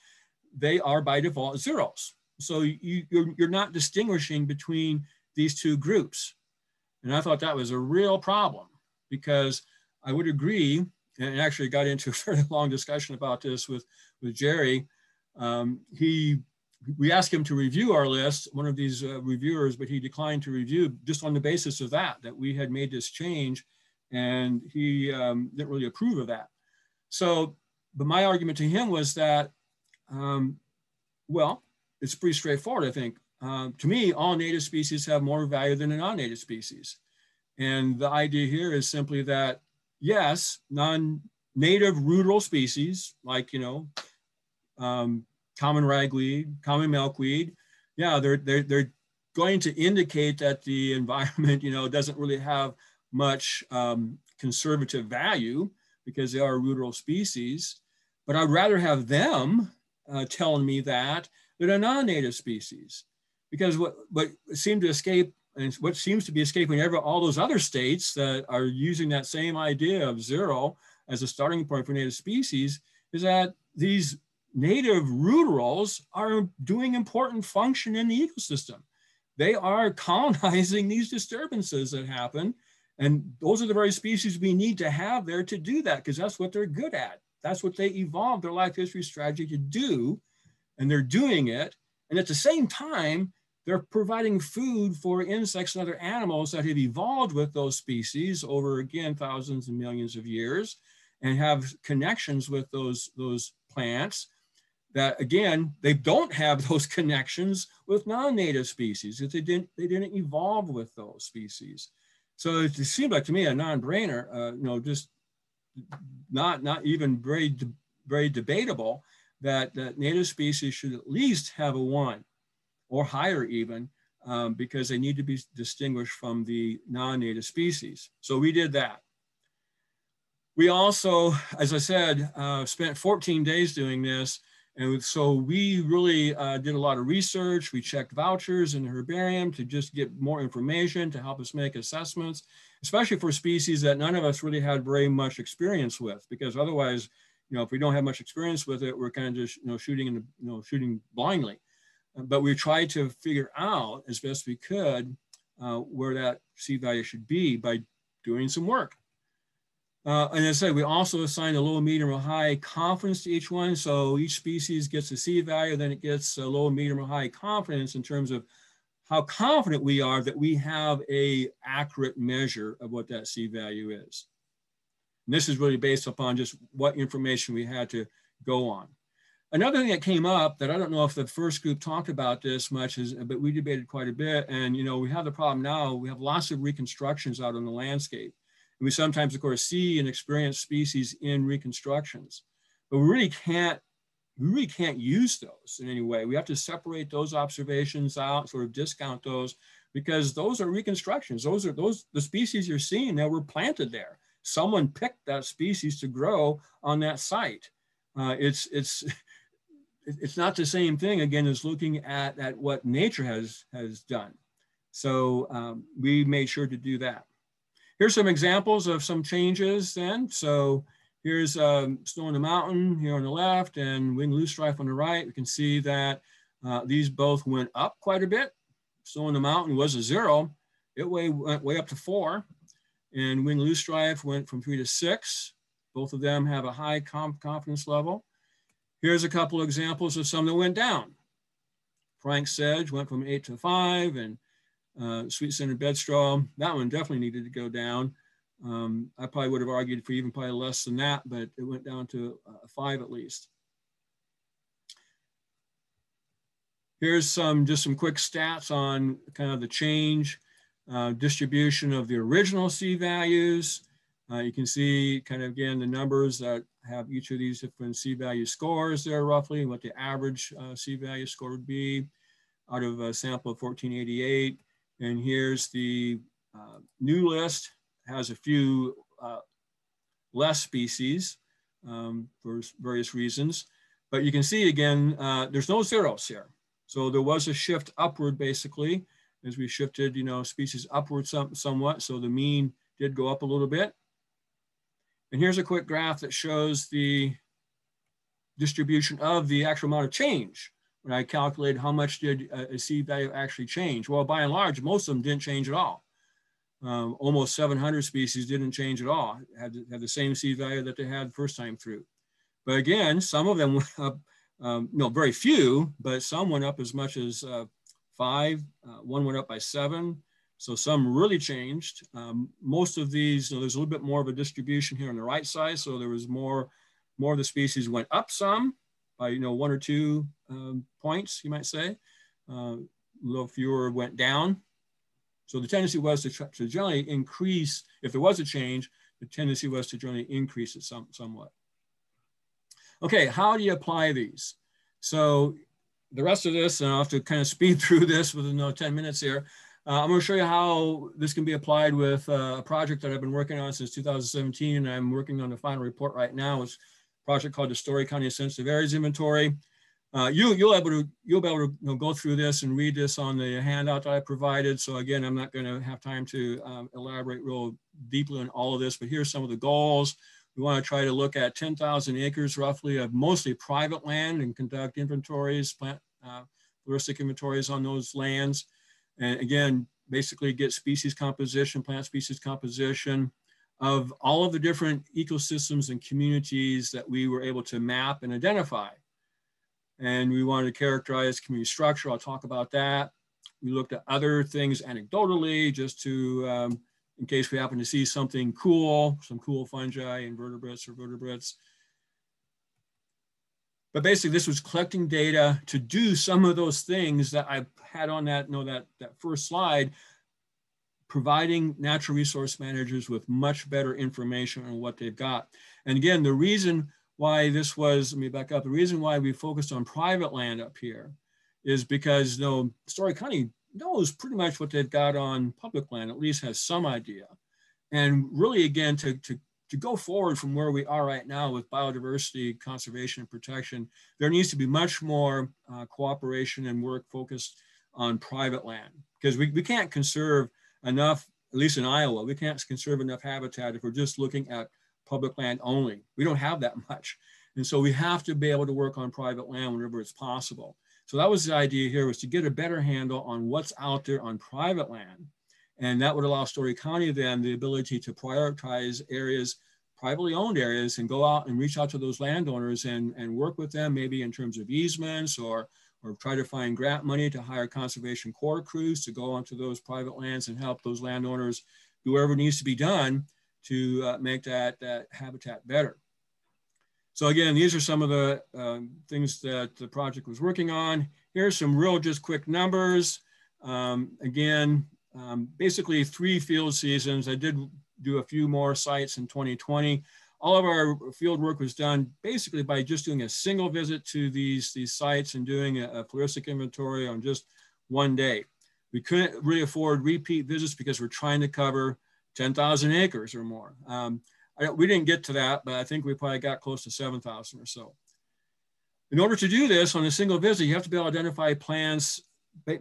they are by default zeros. So you, you're, you're not distinguishing between these two groups. And I thought that was a real problem because I would agree and actually got into a fairly long discussion about this with, with Jerry. Um, he, we asked him to review our list, one of these uh, reviewers, but he declined to review just on the basis of that, that we had made this change and he um, didn't really approve of that. So, but my argument to him was that, um, well, it's pretty straightforward, I think. Uh, to me, all native species have more value than a non-native species. And the idea here is simply that, yes, non-native ruderal species, like, you know, um, common ragweed, common milkweed, yeah, they're, they're, they're going to indicate that the environment, you know, doesn't really have much um, conservative value because they are ruderal species. But I'd rather have them uh, telling me that than a non-native species. Because what, what seemed to escape and what seems to be escaping ever all those other states that are using that same idea of zero as a starting point for native species is that these native ruderals are doing important function in the ecosystem. They are colonizing these disturbances that happen. And those are the very species we need to have there to do that because that's what they're good at. That's what they evolved their life history strategy to do. And they're doing it. And at the same time, they're providing food for insects and other animals that have evolved with those species over, again, thousands and millions of years and have connections with those, those plants that again, they don't have those connections with non-native species if they didn't, they didn't evolve with those species. So it, seemed like to me a non-brainer, uh, you know, just not, not even very, very debatable that, that native species should at least have a one or higher even um, because they need to be distinguished from the non-native species. So we did that. We also, as I said, uh, spent 14 days doing this and so we really uh, did a lot of research. We checked vouchers in the herbarium to just get more information to help us make assessments, especially for species that none of us really had very much experience with, because otherwise, you know, if we don't have much experience with it, we're kind of just, you know, shooting in the, you know, shooting blindly. But we tried to figure out as best we could uh, where that C value should be by doing some work. Uh, and as I said, we also assign a low, medium, or high confidence to each one. So each species gets a C value, then it gets a low, medium, or high confidence in terms of how confident we are that we have a accurate measure of what that C value is. And this is really based upon just what information we had to go on. Another thing that came up that I don't know if the first group talked about this much is, but we debated quite a bit. And, you know, we have the problem now, we have lots of reconstructions out on the landscape. We sometimes, of course, see and experience species in reconstructions, but we really can't we really can't use those in any way. We have to separate those observations out, sort of discount those, because those are reconstructions. Those are those the species you're seeing that were planted there. Someone picked that species to grow on that site. Uh, it's it's it's not the same thing again as looking at at what nature has has done. So um, we made sure to do that. Here's some examples of some changes then. So here's um, Snow on the Mountain here on the left and Wing Loosestrife on the right. We can see that uh, these both went up quite a bit. Snow on the Mountain was a zero. It way, went way up to four. And Wing Loosestrife went from three to six. Both of them have a high confidence level. Here's a couple of examples of some that went down. Frank Sedge went from eight to five and uh, sweet scented bedstraw, that one definitely needed to go down. Um, I probably would have argued for even probably less than that, but it went down to uh, five at least. Here's some just some quick stats on kind of the change uh, distribution of the original C values. Uh, you can see kind of again the numbers that have each of these different C value scores there roughly and what the average uh, C value score would be out of a sample of 1488. And here's the uh, new list, has a few uh, less species um, for various reasons. But you can see again, uh, there's no zeros here. So there was a shift upward basically as we shifted, you know, species upward some, somewhat. So the mean did go up a little bit. And here's a quick graph that shows the distribution of the actual amount of change when I calculated how much did a C value actually change. Well, by and large, most of them didn't change at all. um, almost 700 species didn't change at all, had, had the same C value that they had first time through. But again, some of them went up, um, no, very few, but some went up as much as uh, five, uh, one went up by seven. So some really changed. Um, most of these, you know, there's a little bit more of a distribution here on the right side. So there was more, more of the species went up some by, you know, one or two um, points, you might say. Uh, little fewer went down. So the tendency was to, to generally increase, if there was a change, the tendency was to generally increase it some, somewhat. Okay, how do you apply these? So the rest of this, and I'll have to kind of speed through this within you 10 minutes here. Uh, I'm going to show you how this can be applied with uh, a project that I've been working on since 2017, and I'm working on the final report right now. It's a project called the Story County Sensitive Areas Inventory. Uh, you, you'll, able to, you'll be able to you know, go through this and read this on the handout that I provided. So again, I'm not going to have time to um, elaborate real deeply on all of this, but here's some of the goals. We want to try to look at 10,000 acres roughly of mostly private land and conduct inventories, plant uh, floristic inventories on those lands. And again, basically get species composition, plant species composition of all of the different ecosystems and communities that we were able to map and identify. And we wanted to characterize community structure. I'll talk about that. We looked at other things anecdotally just to um, in case we happen to see something cool, some cool fungi, invertebrates or vertebrates. But basically this was collecting data to do some of those things that I had on that, know, that, that first slide, providing natural resource managers with much better information on what they've got. And again, the reason why this was, let me back up, the reason why we focused on private land up here is because you know, Story County knows pretty much what they've got on public land, at least has some idea. And really, again, to, to, to go forward from where we are right now with biodiversity conservation and protection, there needs to be much more uh, cooperation and work focused on private land because we, we can't conserve enough, at least in Iowa, we can't conserve enough habitat if we're just looking at public land only. We don't have that much. And so we have to be able to work on private land whenever it's possible. So that was the idea here was to get a better handle on what's out there on private land. And that would allow Story County then the ability to prioritize areas, privately owned areas, and go out and reach out to those landowners and, and work with them, maybe in terms of easements or, or try to find grant money to hire conservation corps crews to go onto those private lands and help those landowners do whatever needs to be done to uh, make that, that habitat better. So again, these are some of the um, things that the project was working on. Here's some real just quick numbers. Um, again, um, basically three field seasons. I did do a few more sites in 2020. All of our field work was done basically by just doing a single visit to these, these sites and doing a, a floristic inventory on just one day. We couldn't really afford repeat visits because we're trying to cover 10,000 acres or more. Um, I, we didn't get to that, but I think we probably got close to 7,000 or so. In order to do this on a single visit, you have to be able to identify plants.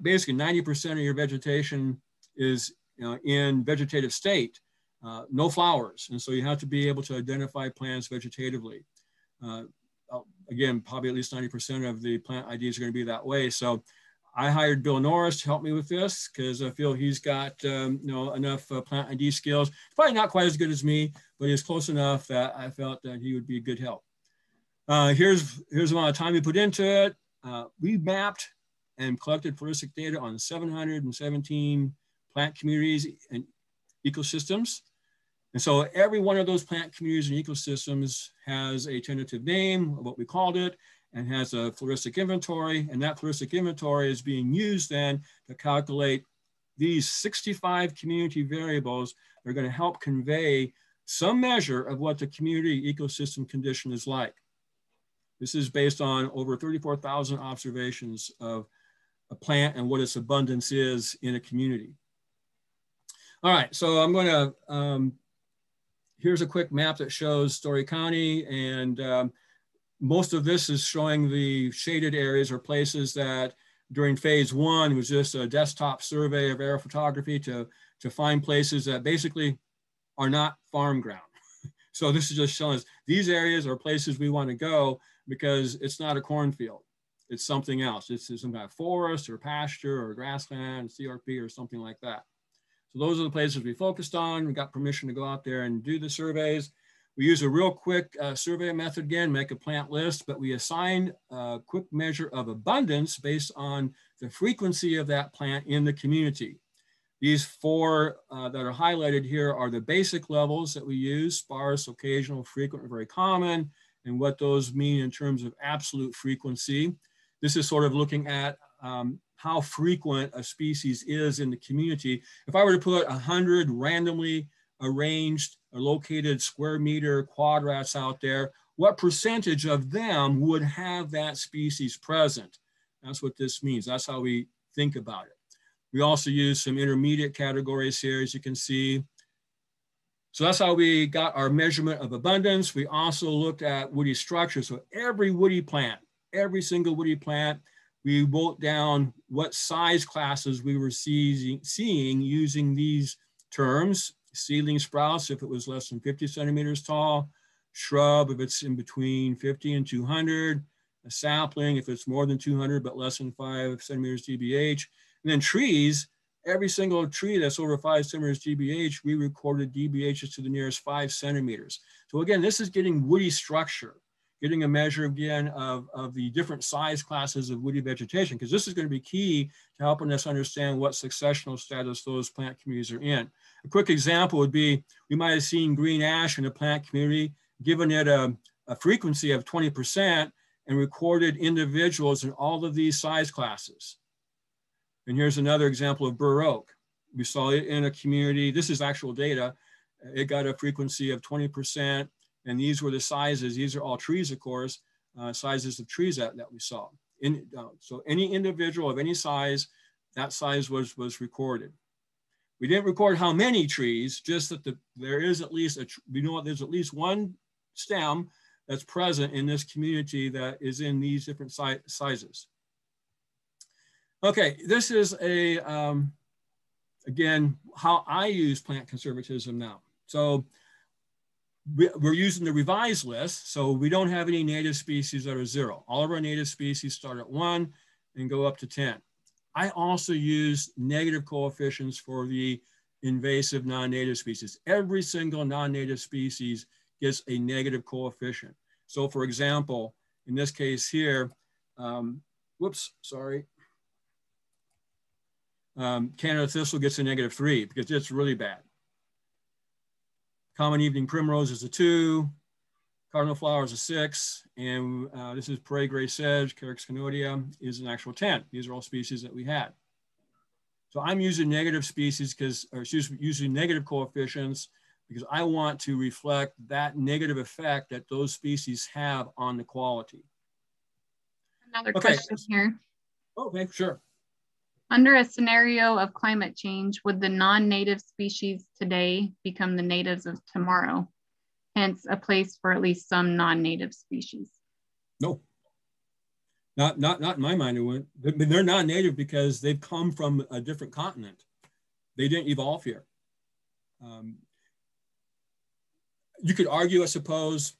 Basically, 90% of your vegetation is you know, in vegetative state, uh, no flowers. And so you have to be able to identify plants vegetatively. Uh, again, probably at least 90% of the plant IDs are going to be that way. So I hired Bill Norris to help me with this because I feel he's got um, you know enough uh, plant ID skills. Probably not quite as good as me, but he's close enough that I felt that he would be a good help. Uh, here's here's the amount of time we put into it. Uh, we mapped and collected floristic data on 717 plant communities and ecosystems. And so every one of those plant communities and ecosystems has a tentative name of what we called it and has a floristic inventory. And that floristic inventory is being used then to calculate these 65 community variables that are going to help convey some measure of what the community ecosystem condition is like. This is based on over 34,000 observations of a plant and what its abundance is in a community. All right, so I'm going to, um, here's a quick map that shows Story County and um, most of this is showing the shaded areas or places that during phase one was just a desktop survey of air photography to, to find places that basically are not farm ground. so this is just showing us these areas are places we want to go because it's not a cornfield. It's something else. It's some kind of forest or pasture or grassland, CRP or something like that. So those are the places we focused on. We got permission to go out there and do the surveys. We use a real quick uh, survey method again, make a plant list, but we assign a quick measure of abundance based on the frequency of that plant in the community. These four uh, that are highlighted here are the basic levels that we use, sparse, occasional, frequent, very common, and what those mean in terms of absolute frequency. This is sort of looking at um, how frequent a species is in the community. If I were to put 100 randomly arranged or located square meter quadrats out there, what percentage of them would have that species present? That's what this means. That's how we think about it. We also use some intermediate categories here, as you can see. So that's how we got our measurement of abundance. We also looked at woody structure. So every woody plant, every single woody plant, we wrote down what size classes we were seeing, seeing using these terms. Seedling sprouts, if it was less than 50 centimeters tall, shrub, if it's in between 50 and 200, a sapling, if it's more than 200 but less than five centimeters DBH, and then trees, every single tree that's over five centimeters DBH, we recorded DBHs to the nearest five centimeters. So again, this is getting woody structure, getting a measure again of, of the different size classes of woody vegetation, because this is going to be key to helping us understand what successional status those plant communities are in. A quick example would be, we might have seen green ash in a plant community, given it a, a frequency of 20% and recorded individuals in all of these size classes. And here's another example of bur oak. We saw it in a community. This is actual data. It got a frequency of 20%. And these were the sizes. These are all trees, of course, uh, sizes of trees that, that we saw. In, uh, so any individual of any size, that size was, was recorded. We didn't record how many trees, just that the, there is at least, a, we know there's at least one stem that's present in this community that is in these different si sizes. Okay, this is a, um, again, how I use plant conservatism now. So we're using the revised list. So we don't have any native species that are zero. All of our native species start at one and go up to 10. I also use negative coefficients for the invasive non-native species. Every single non-native species gets a negative coefficient. So for example, in this case here, um, whoops, sorry, um, Canada thistle gets a negative three because it's really bad. Common evening primrose is a two, cardinal flower is a six, and uh, this is prairie gray sedge, Carex conoidea is an actual 10. These are all species that we had. So I'm using negative species because, or excuse me, using negative coefficients because I want to reflect that negative effect that those species have on the quality. Another okay. question here. Okay, sure. Under a scenario of climate change, would the non-native species today become the natives of tomorrow? Hence a place for at least some non-native species. No, not, not, not in my mind. It went, they're non-native because they've come from a different continent. They didn't evolve here. Um, you could argue, I suppose,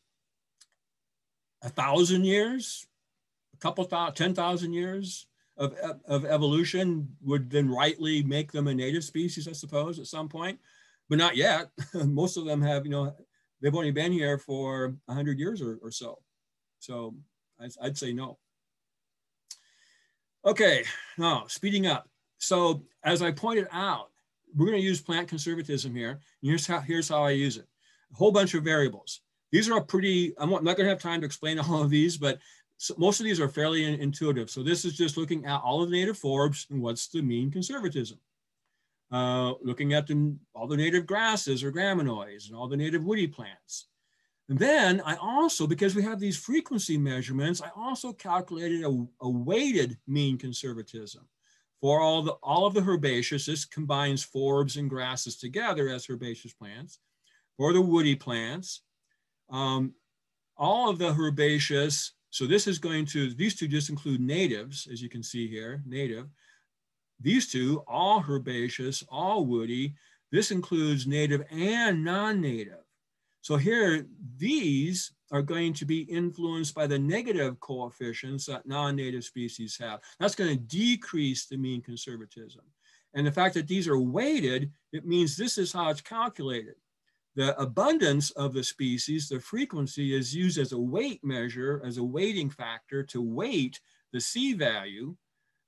a thousand years, a couple thousand, 10,000 years, of, of evolution would then rightly make them a native species, I suppose, at some point, but not yet. Most of them have, you know, they've only been here for 100 years or, or so. So I'd, I'd say no. Okay, now speeding up. So as I pointed out, we're going to use plant conservatism here. Here's how, here's how I use it. A whole bunch of variables. These are pretty, I'm not going to have time to explain all of these, but so most of these are fairly in, intuitive. So this is just looking at all of the native forbs and what's the mean conservatism. Uh, looking at the, all the native grasses or graminoids and all the native woody plants. And then I also, because we have these frequency measurements, I also calculated a, a weighted mean conservatism for all, the, all of the herbaceous. This combines forbs and grasses together as herbaceous plants. For the woody plants, um, all of the herbaceous so this is going to, these two just include natives, as you can see here, native. These two, all herbaceous, all woody. This includes native and non-native. So here, these are going to be influenced by the negative coefficients that non-native species have. That's going to decrease the mean conservatism. And the fact that these are weighted, it means this is how it's calculated. The abundance of the species, the frequency is used as a weight measure, as a weighting factor to weight the C value,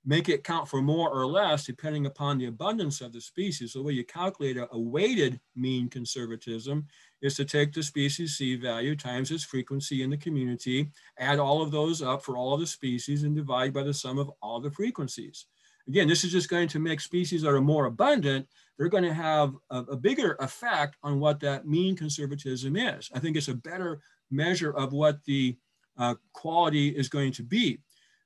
make it count for more or less depending upon the abundance of the species. So the way you calculate a, a weighted mean conservatism is to take the species C value times its frequency in the community, add all of those up for all the species and divide by the sum of all the frequencies. Again, this is just going to make species that are more abundant, they're going to have a, a bigger effect on what that mean conservatism is. I think it's a better measure of what the uh, quality is going to be.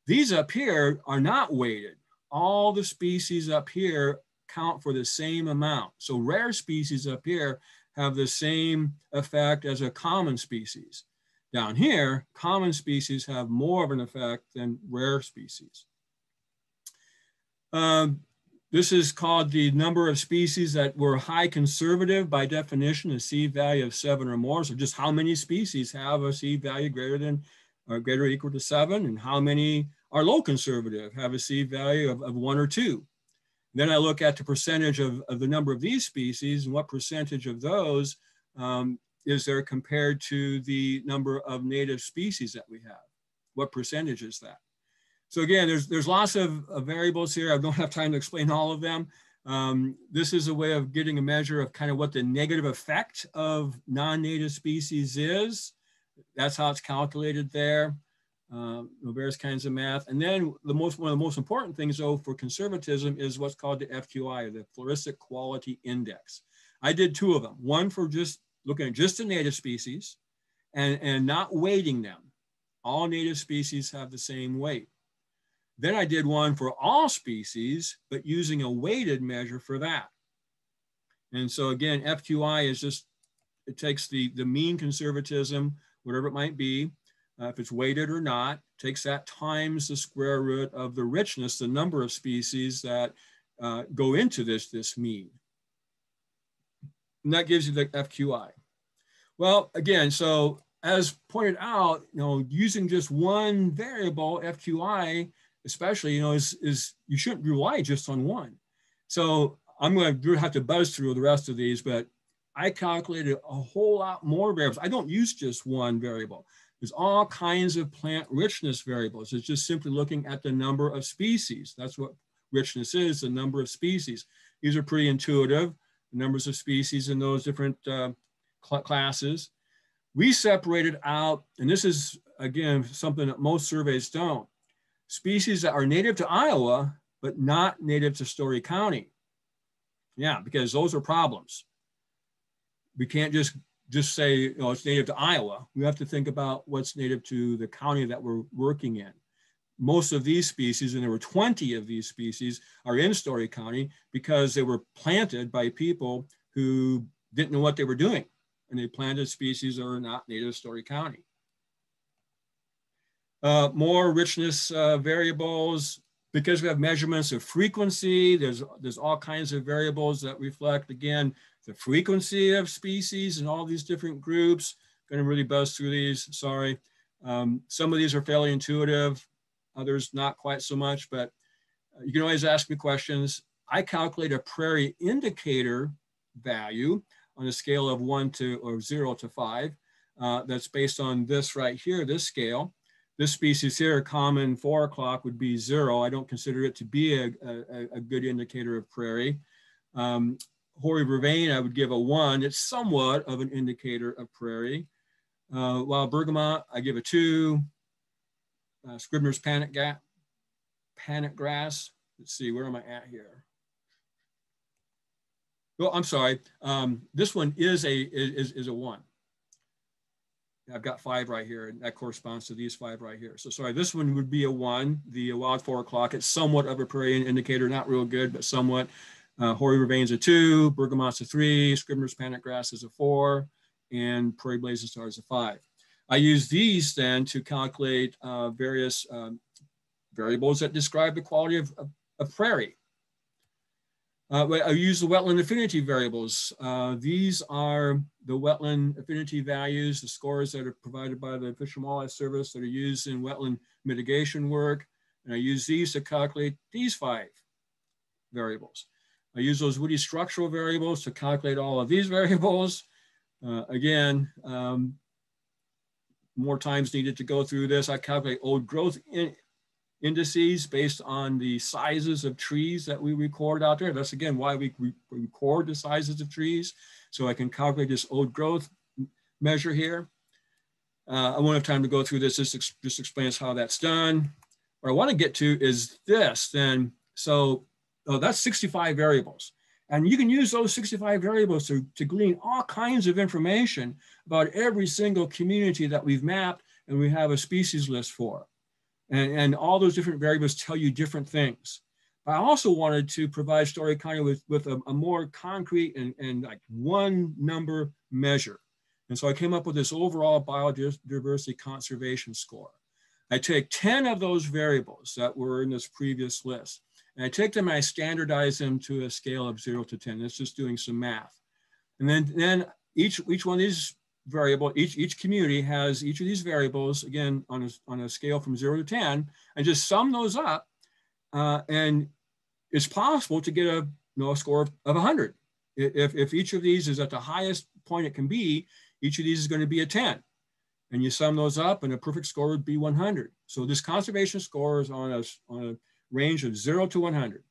These up here are not weighted. All the species up here count for the same amount. So rare species up here have the same effect as a common species. Down here, common species have more of an effect than rare species. Um, this is called the number of species that were high conservative by definition, a C value of seven or more. So just how many species have a C value greater than or greater or equal to seven and how many are low conservative, have a C value of, of one or two. Then I look at the percentage of, of the number of these species and what percentage of those um, is there compared to the number of native species that we have? What percentage is that? So again, there's, there's lots of, of, variables here. I don't have time to explain all of them. Um, this is a way of getting a measure of kind of what the negative effect of non-native species is. That's how it's calculated there. Uh, various kinds of math. And then the most, one of the most important things though for conservatism is what's called the FQI, the Floristic Quality Index. I did two of them, one for just looking at just the native species and, and not weighting them. All native species have the same weight. Then I did one for all species, but using a weighted measure for that. And so again, FQI is just, it takes the, the mean conservatism, whatever it might be, uh, if it's weighted or not, takes that times the square root of the richness, the number of species that uh, go into this, this mean. And that gives you the FQI. Well, again, so as pointed out, you know, using just one variable, FQI, especially, you know, is, is you shouldn't rely just on one. So I'm going to have to buzz through the rest of these, but I calculated a whole lot more variables. I don't use just one variable. There's all kinds of plant richness variables. It's just simply looking at the number of species. That's what richness is, the number of species. These are pretty intuitive, the numbers of species in those different uh, cl classes. We separated out, and this is, again, something that most surveys don't species that are native to Iowa, but not native to Story County. Yeah, because those are problems. We can't just just say you know, it's native to Iowa. We have to think about what's native to the county that we're working in. Most of these species, and there were 20 of these species, are in Story County because they were planted by people who didn't know what they were doing. And they planted species that are not native to Story County. Uh, more richness uh, variables, because we have measurements of frequency, there's, there's all kinds of variables that reflect, again, the frequency of species and all these different groups. Going to really buzz through these, sorry. Um, some of these are fairly intuitive, others not quite so much, but uh, you can always ask me questions. I calculate a prairie indicator value on a scale of one to, or zero to five. Uh, that's based on this right here, this scale. This species here, common four o'clock would be zero. I don't consider it to be a, a, a good indicator of prairie. Um, Hoary Vervain, I would give a one. It's somewhat of an indicator of prairie. Uh, while bergamot, I give a two. Uh, Scribner's panic, panic grass. Let's see, where am I at here? Oh, I'm sorry. Um, this one is a is, is a one. I've got five right here, and that corresponds to these five right here. So sorry, this one would be a one, the wild four o'clock. It's somewhat of a prairie indicator, not real good, but somewhat. Uh, Hoary Vervain's a two, Bergamot's a three, Scribner's Panic Grass is a four, and Prairie Blazing Star is a five. I use these then to calculate uh, various um, variables that describe the quality of, of, of prairie. Uh, I use the wetland affinity variables. Uh, these are the wetland affinity values, the scores that are provided by the Fish and Wildlife Service that are used in wetland mitigation work. And I use these to calculate these five variables. I use those woody structural variables to calculate all of these variables. Uh, again, um, more times needed to go through this. I calculate old growth in, indices based on the sizes of trees that we record out there. That's again why we, we record the sizes of trees. So I can calculate this old growth measure here. Uh, I won't have time to go through this. This ex just explains how that's done. What I want to get to is this then. So oh, that's 65 variables. And you can use those 65 variables to, to glean all kinds of information about every single community that we've mapped and we have a species list for. And, and all those different variables tell you different things. I also wanted to provide Story County with, with a, a more concrete and, and like one number measure. And so I came up with this overall biodiversity conservation score. I take 10 of those variables that were in this previous list, and I take them and I standardize them to a scale of zero to 10. That's just doing some math. And then, then each, each one of these variable, each, each community has each of these variables, again, on a, on a scale from zero to 10, and just sum those up. Uh, and it's possible to get a, you know, a score of, of 100. If, if each of these is at the highest point it can be, each of these is going to be a 10. And you sum those up and a perfect score would be 100. So this conservation score is on a, on a range of zero to 100.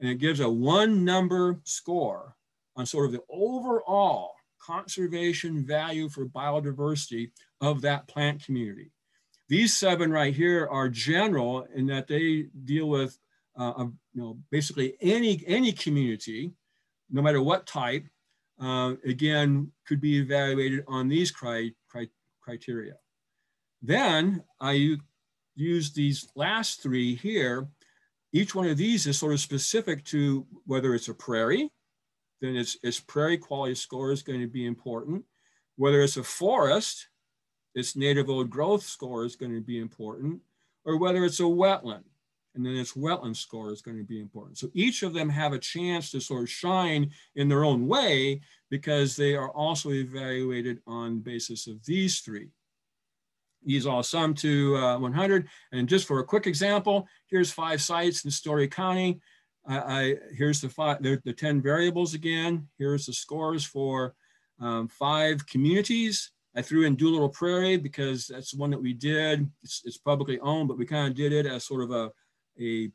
And it gives a one number score on sort of the overall conservation value for biodiversity of that plant community. These seven right here are general in that they deal with uh, a, you know, basically any, any community, no matter what type, uh, again, could be evaluated on these cri cri criteria. Then I use these last three here. Each one of these is sort of specific to whether it's a prairie, then its, its prairie quality score is going to be important. Whether it's a forest, its native old growth score is going to be important, or whether it's a wetland, and then its wetland score is going to be important. So each of them have a chance to sort of shine in their own way because they are also evaluated on the basis of these three. These all sum to uh, 100. And just for a quick example, here's five sites in Story County. I, I here's the five, the, the 10 variables again. Here's the scores for um, five communities. I threw in Doolittle Prairie because that's the one that we did. It's, it's publicly owned, but we kind of did it as sort of a, a,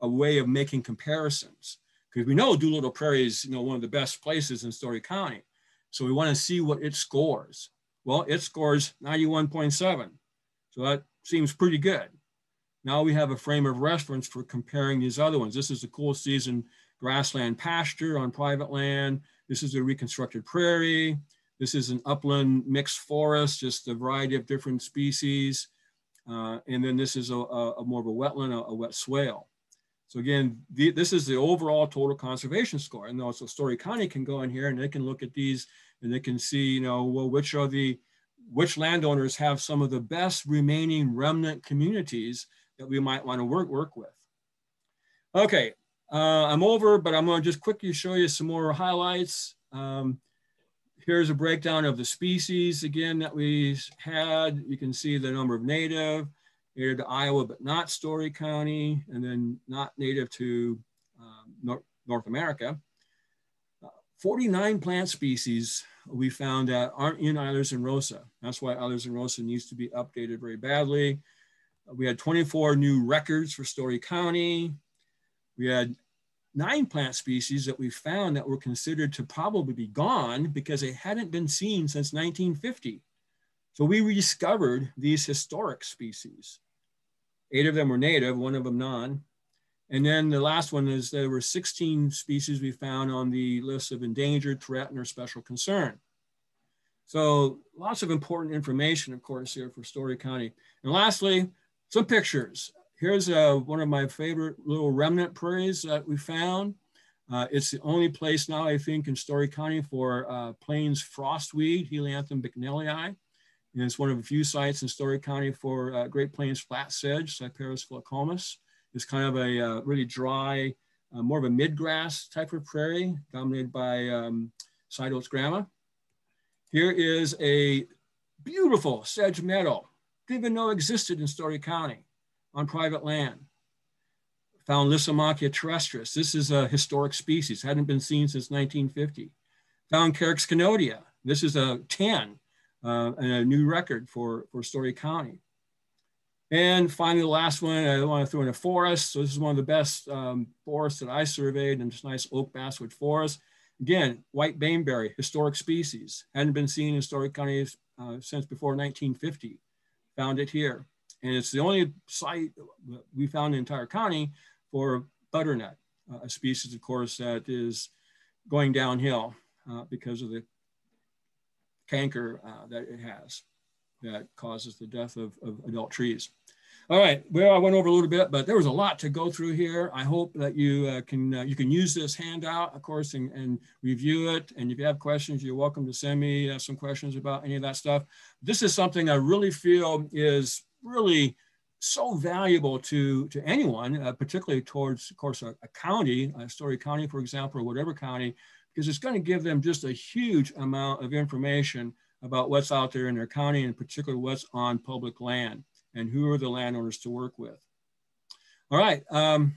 a way of making comparisons because we know Doolittle Prairie is you know one of the best places in Story County. So we want to see what it scores. Well, it scores 91.7. So that seems pretty good. Now we have a frame of reference for comparing these other ones. This is a cool season grassland pasture on private land. This is a reconstructed prairie. This is an upland mixed forest, just a variety of different species. Uh, and then this is a, a, a more of a wetland, a, a wet swale. So again, the, this is the overall total conservation score. And also Story County can go in here and they can look at these and they can see, you know, well, which are the, which landowners have some of the best remaining remnant communities that we might want to work, work with. Okay, uh, I'm over, but I'm going to just quickly show you some more highlights. Um, here's a breakdown of the species again that we had. You can see the number of native, native to Iowa, but not Story County, and then not native to um, North, North America. Uh, 49 plant species we found that aren't in Eilers and Roosa. That's why Eilers and Roosa needs to be updated very badly. We had 24 new records for Story County. We had nine plant species that we found that were considered to probably be gone because they hadn't been seen since 1950. So we rediscovered these historic species. Eight of them were native, one of them non. And then the last one is there were 16 species we found on the list of endangered, threatened, or special concern. So lots of important information, of course, here for Story County. And lastly, some pictures. Here's uh, one of my favorite little remnant prairies that we found. Uh, it's the only place now, I think, in Story County for uh, plains frostweed, Helianthemum bicknellii. And it's one of a few sites in Story County for uh, Great Plains flat sedge, Cyperus filiculmis. It's kind of a uh, really dry, uh, more of a midgrass type of prairie dominated by um, sideoats grama. Here is a beautiful sedge meadow didn't even know existed in Story County on private land. found Lysimachia terrestris. This is a historic species, hadn't been seen since 1950. Found Carex conoidea. This is a 10 uh, and a new record for, for Story County. And finally, the last one, I want to throw in a forest. So this is one of the best um, forests that I surveyed and this nice oak basswood forest. Again, white baneberry, historic species. Hadn't been seen in Story County uh, since before 1950. Found it here. And it's the only site we found in the entire county for butternut, uh, a species, of course, that is going downhill uh, because of the canker uh, that it has that causes the death of, of adult trees. All right, well, I went over a little bit, but there was a lot to go through here. I hope that you uh, can uh, you can use this handout, of course, and, and, review it. And if you have questions, you're welcome to send me uh, some questions about any of that stuff. This is something I really feel is really so valuable to, to anyone, uh, particularly towards, of course, a, a county, a Story County, for example, or whatever county, because it's going to give them just a huge amount of information about what's out there in their county, and particularly what's on public land and who are the landowners to work with. All right. Um,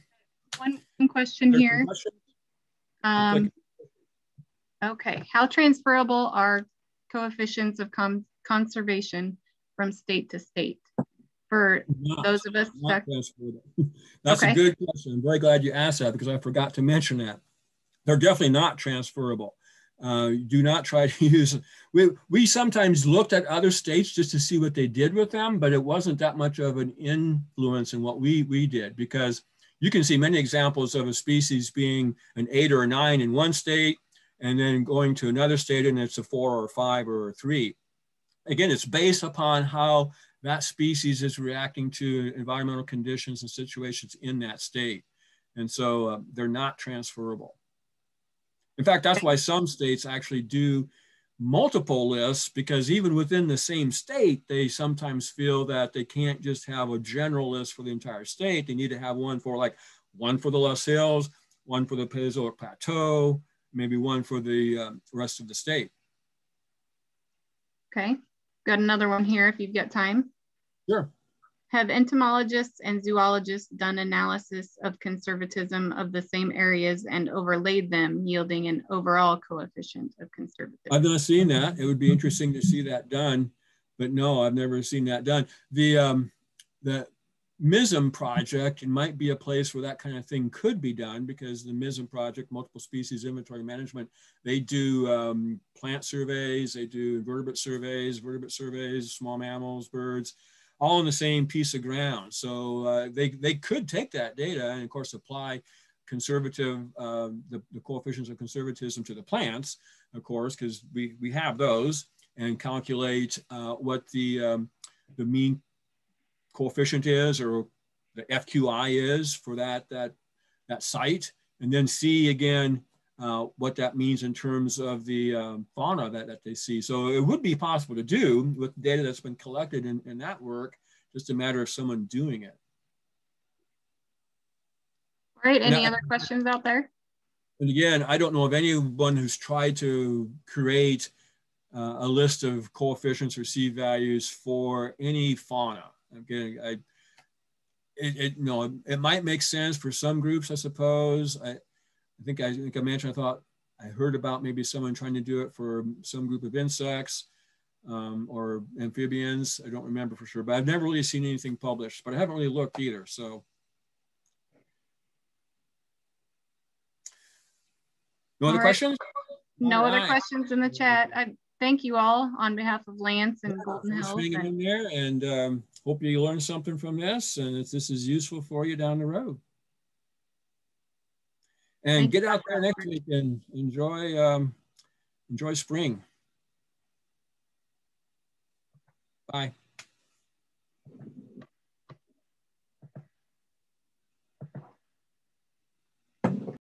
one, one question here. Um, okay. How transferable are coefficients of conservation from state to state? For not, those of us that That's okay. a good question. I'm very glad you asked that because I forgot to mention that. They're definitely not transferable. Uh, do not try to use, we, we sometimes looked at other states just to see what they did with them, but it wasn't that much of an influence in what we, we did because you can see many examples of a species being an eight or a nine in one state and then going to another state and it's a four or a five or a three. Again, it's based upon how that species is reacting to environmental conditions and situations in that state. And so uh, they're not transferable. In fact, that's why some states actually do multiple lists because even within the same state, they sometimes feel that they can't just have a general list for the entire state. They need to have one for like one for the Loess Hills, one for the Paleozoic Plateau, maybe one for the um, rest of the state. Okay, got another one here if you've got time. Sure. Have entomologists and zoologists done analysis of conservatism of the same areas and overlaid them, yielding an overall coefficient of conservatism? I've not seen that. It would be interesting to see that done, but no, I've never seen that done. The um, the MISM project might be a place where that kind of thing could be done because the MISM project, multiple species inventory management, they do um, plant surveys, they do invertebrate surveys, vertebrate surveys, small mammals, birds, all on the same piece of ground. So uh, they, they could take that data and of course apply conservative, uh, the, the coefficients of conservatism to the plants, of course, because we, we have those and calculate uh, what the, um, the mean coefficient is or the FQI is for that, that, that site. And then see again uh, what that means in terms of the um, fauna that, that they see. So it would be possible to do with data that's been collected in, in that work, just a matter of someone doing it. All right, any now, other questions out there? And again, I don't know of anyone who's tried to create uh, a list of coefficients or C values for any fauna. Again, I, it, it, no, it might make sense for some groups, I suppose. I, I think I, I think I mentioned, I thought I heard about maybe someone trying to do it for some group of insects um, or amphibians. I don't remember for sure, but I've never really seen anything published, but I haven't really looked either. So. No other right. questions? No all other right. questions in the chat. I thank you all on behalf of Lance and yeah, Golden Hills. Hanging and in there and um, hope you learned something from this and if this is useful for you down the road and get out there next week and enjoy um, enjoy spring. Bye.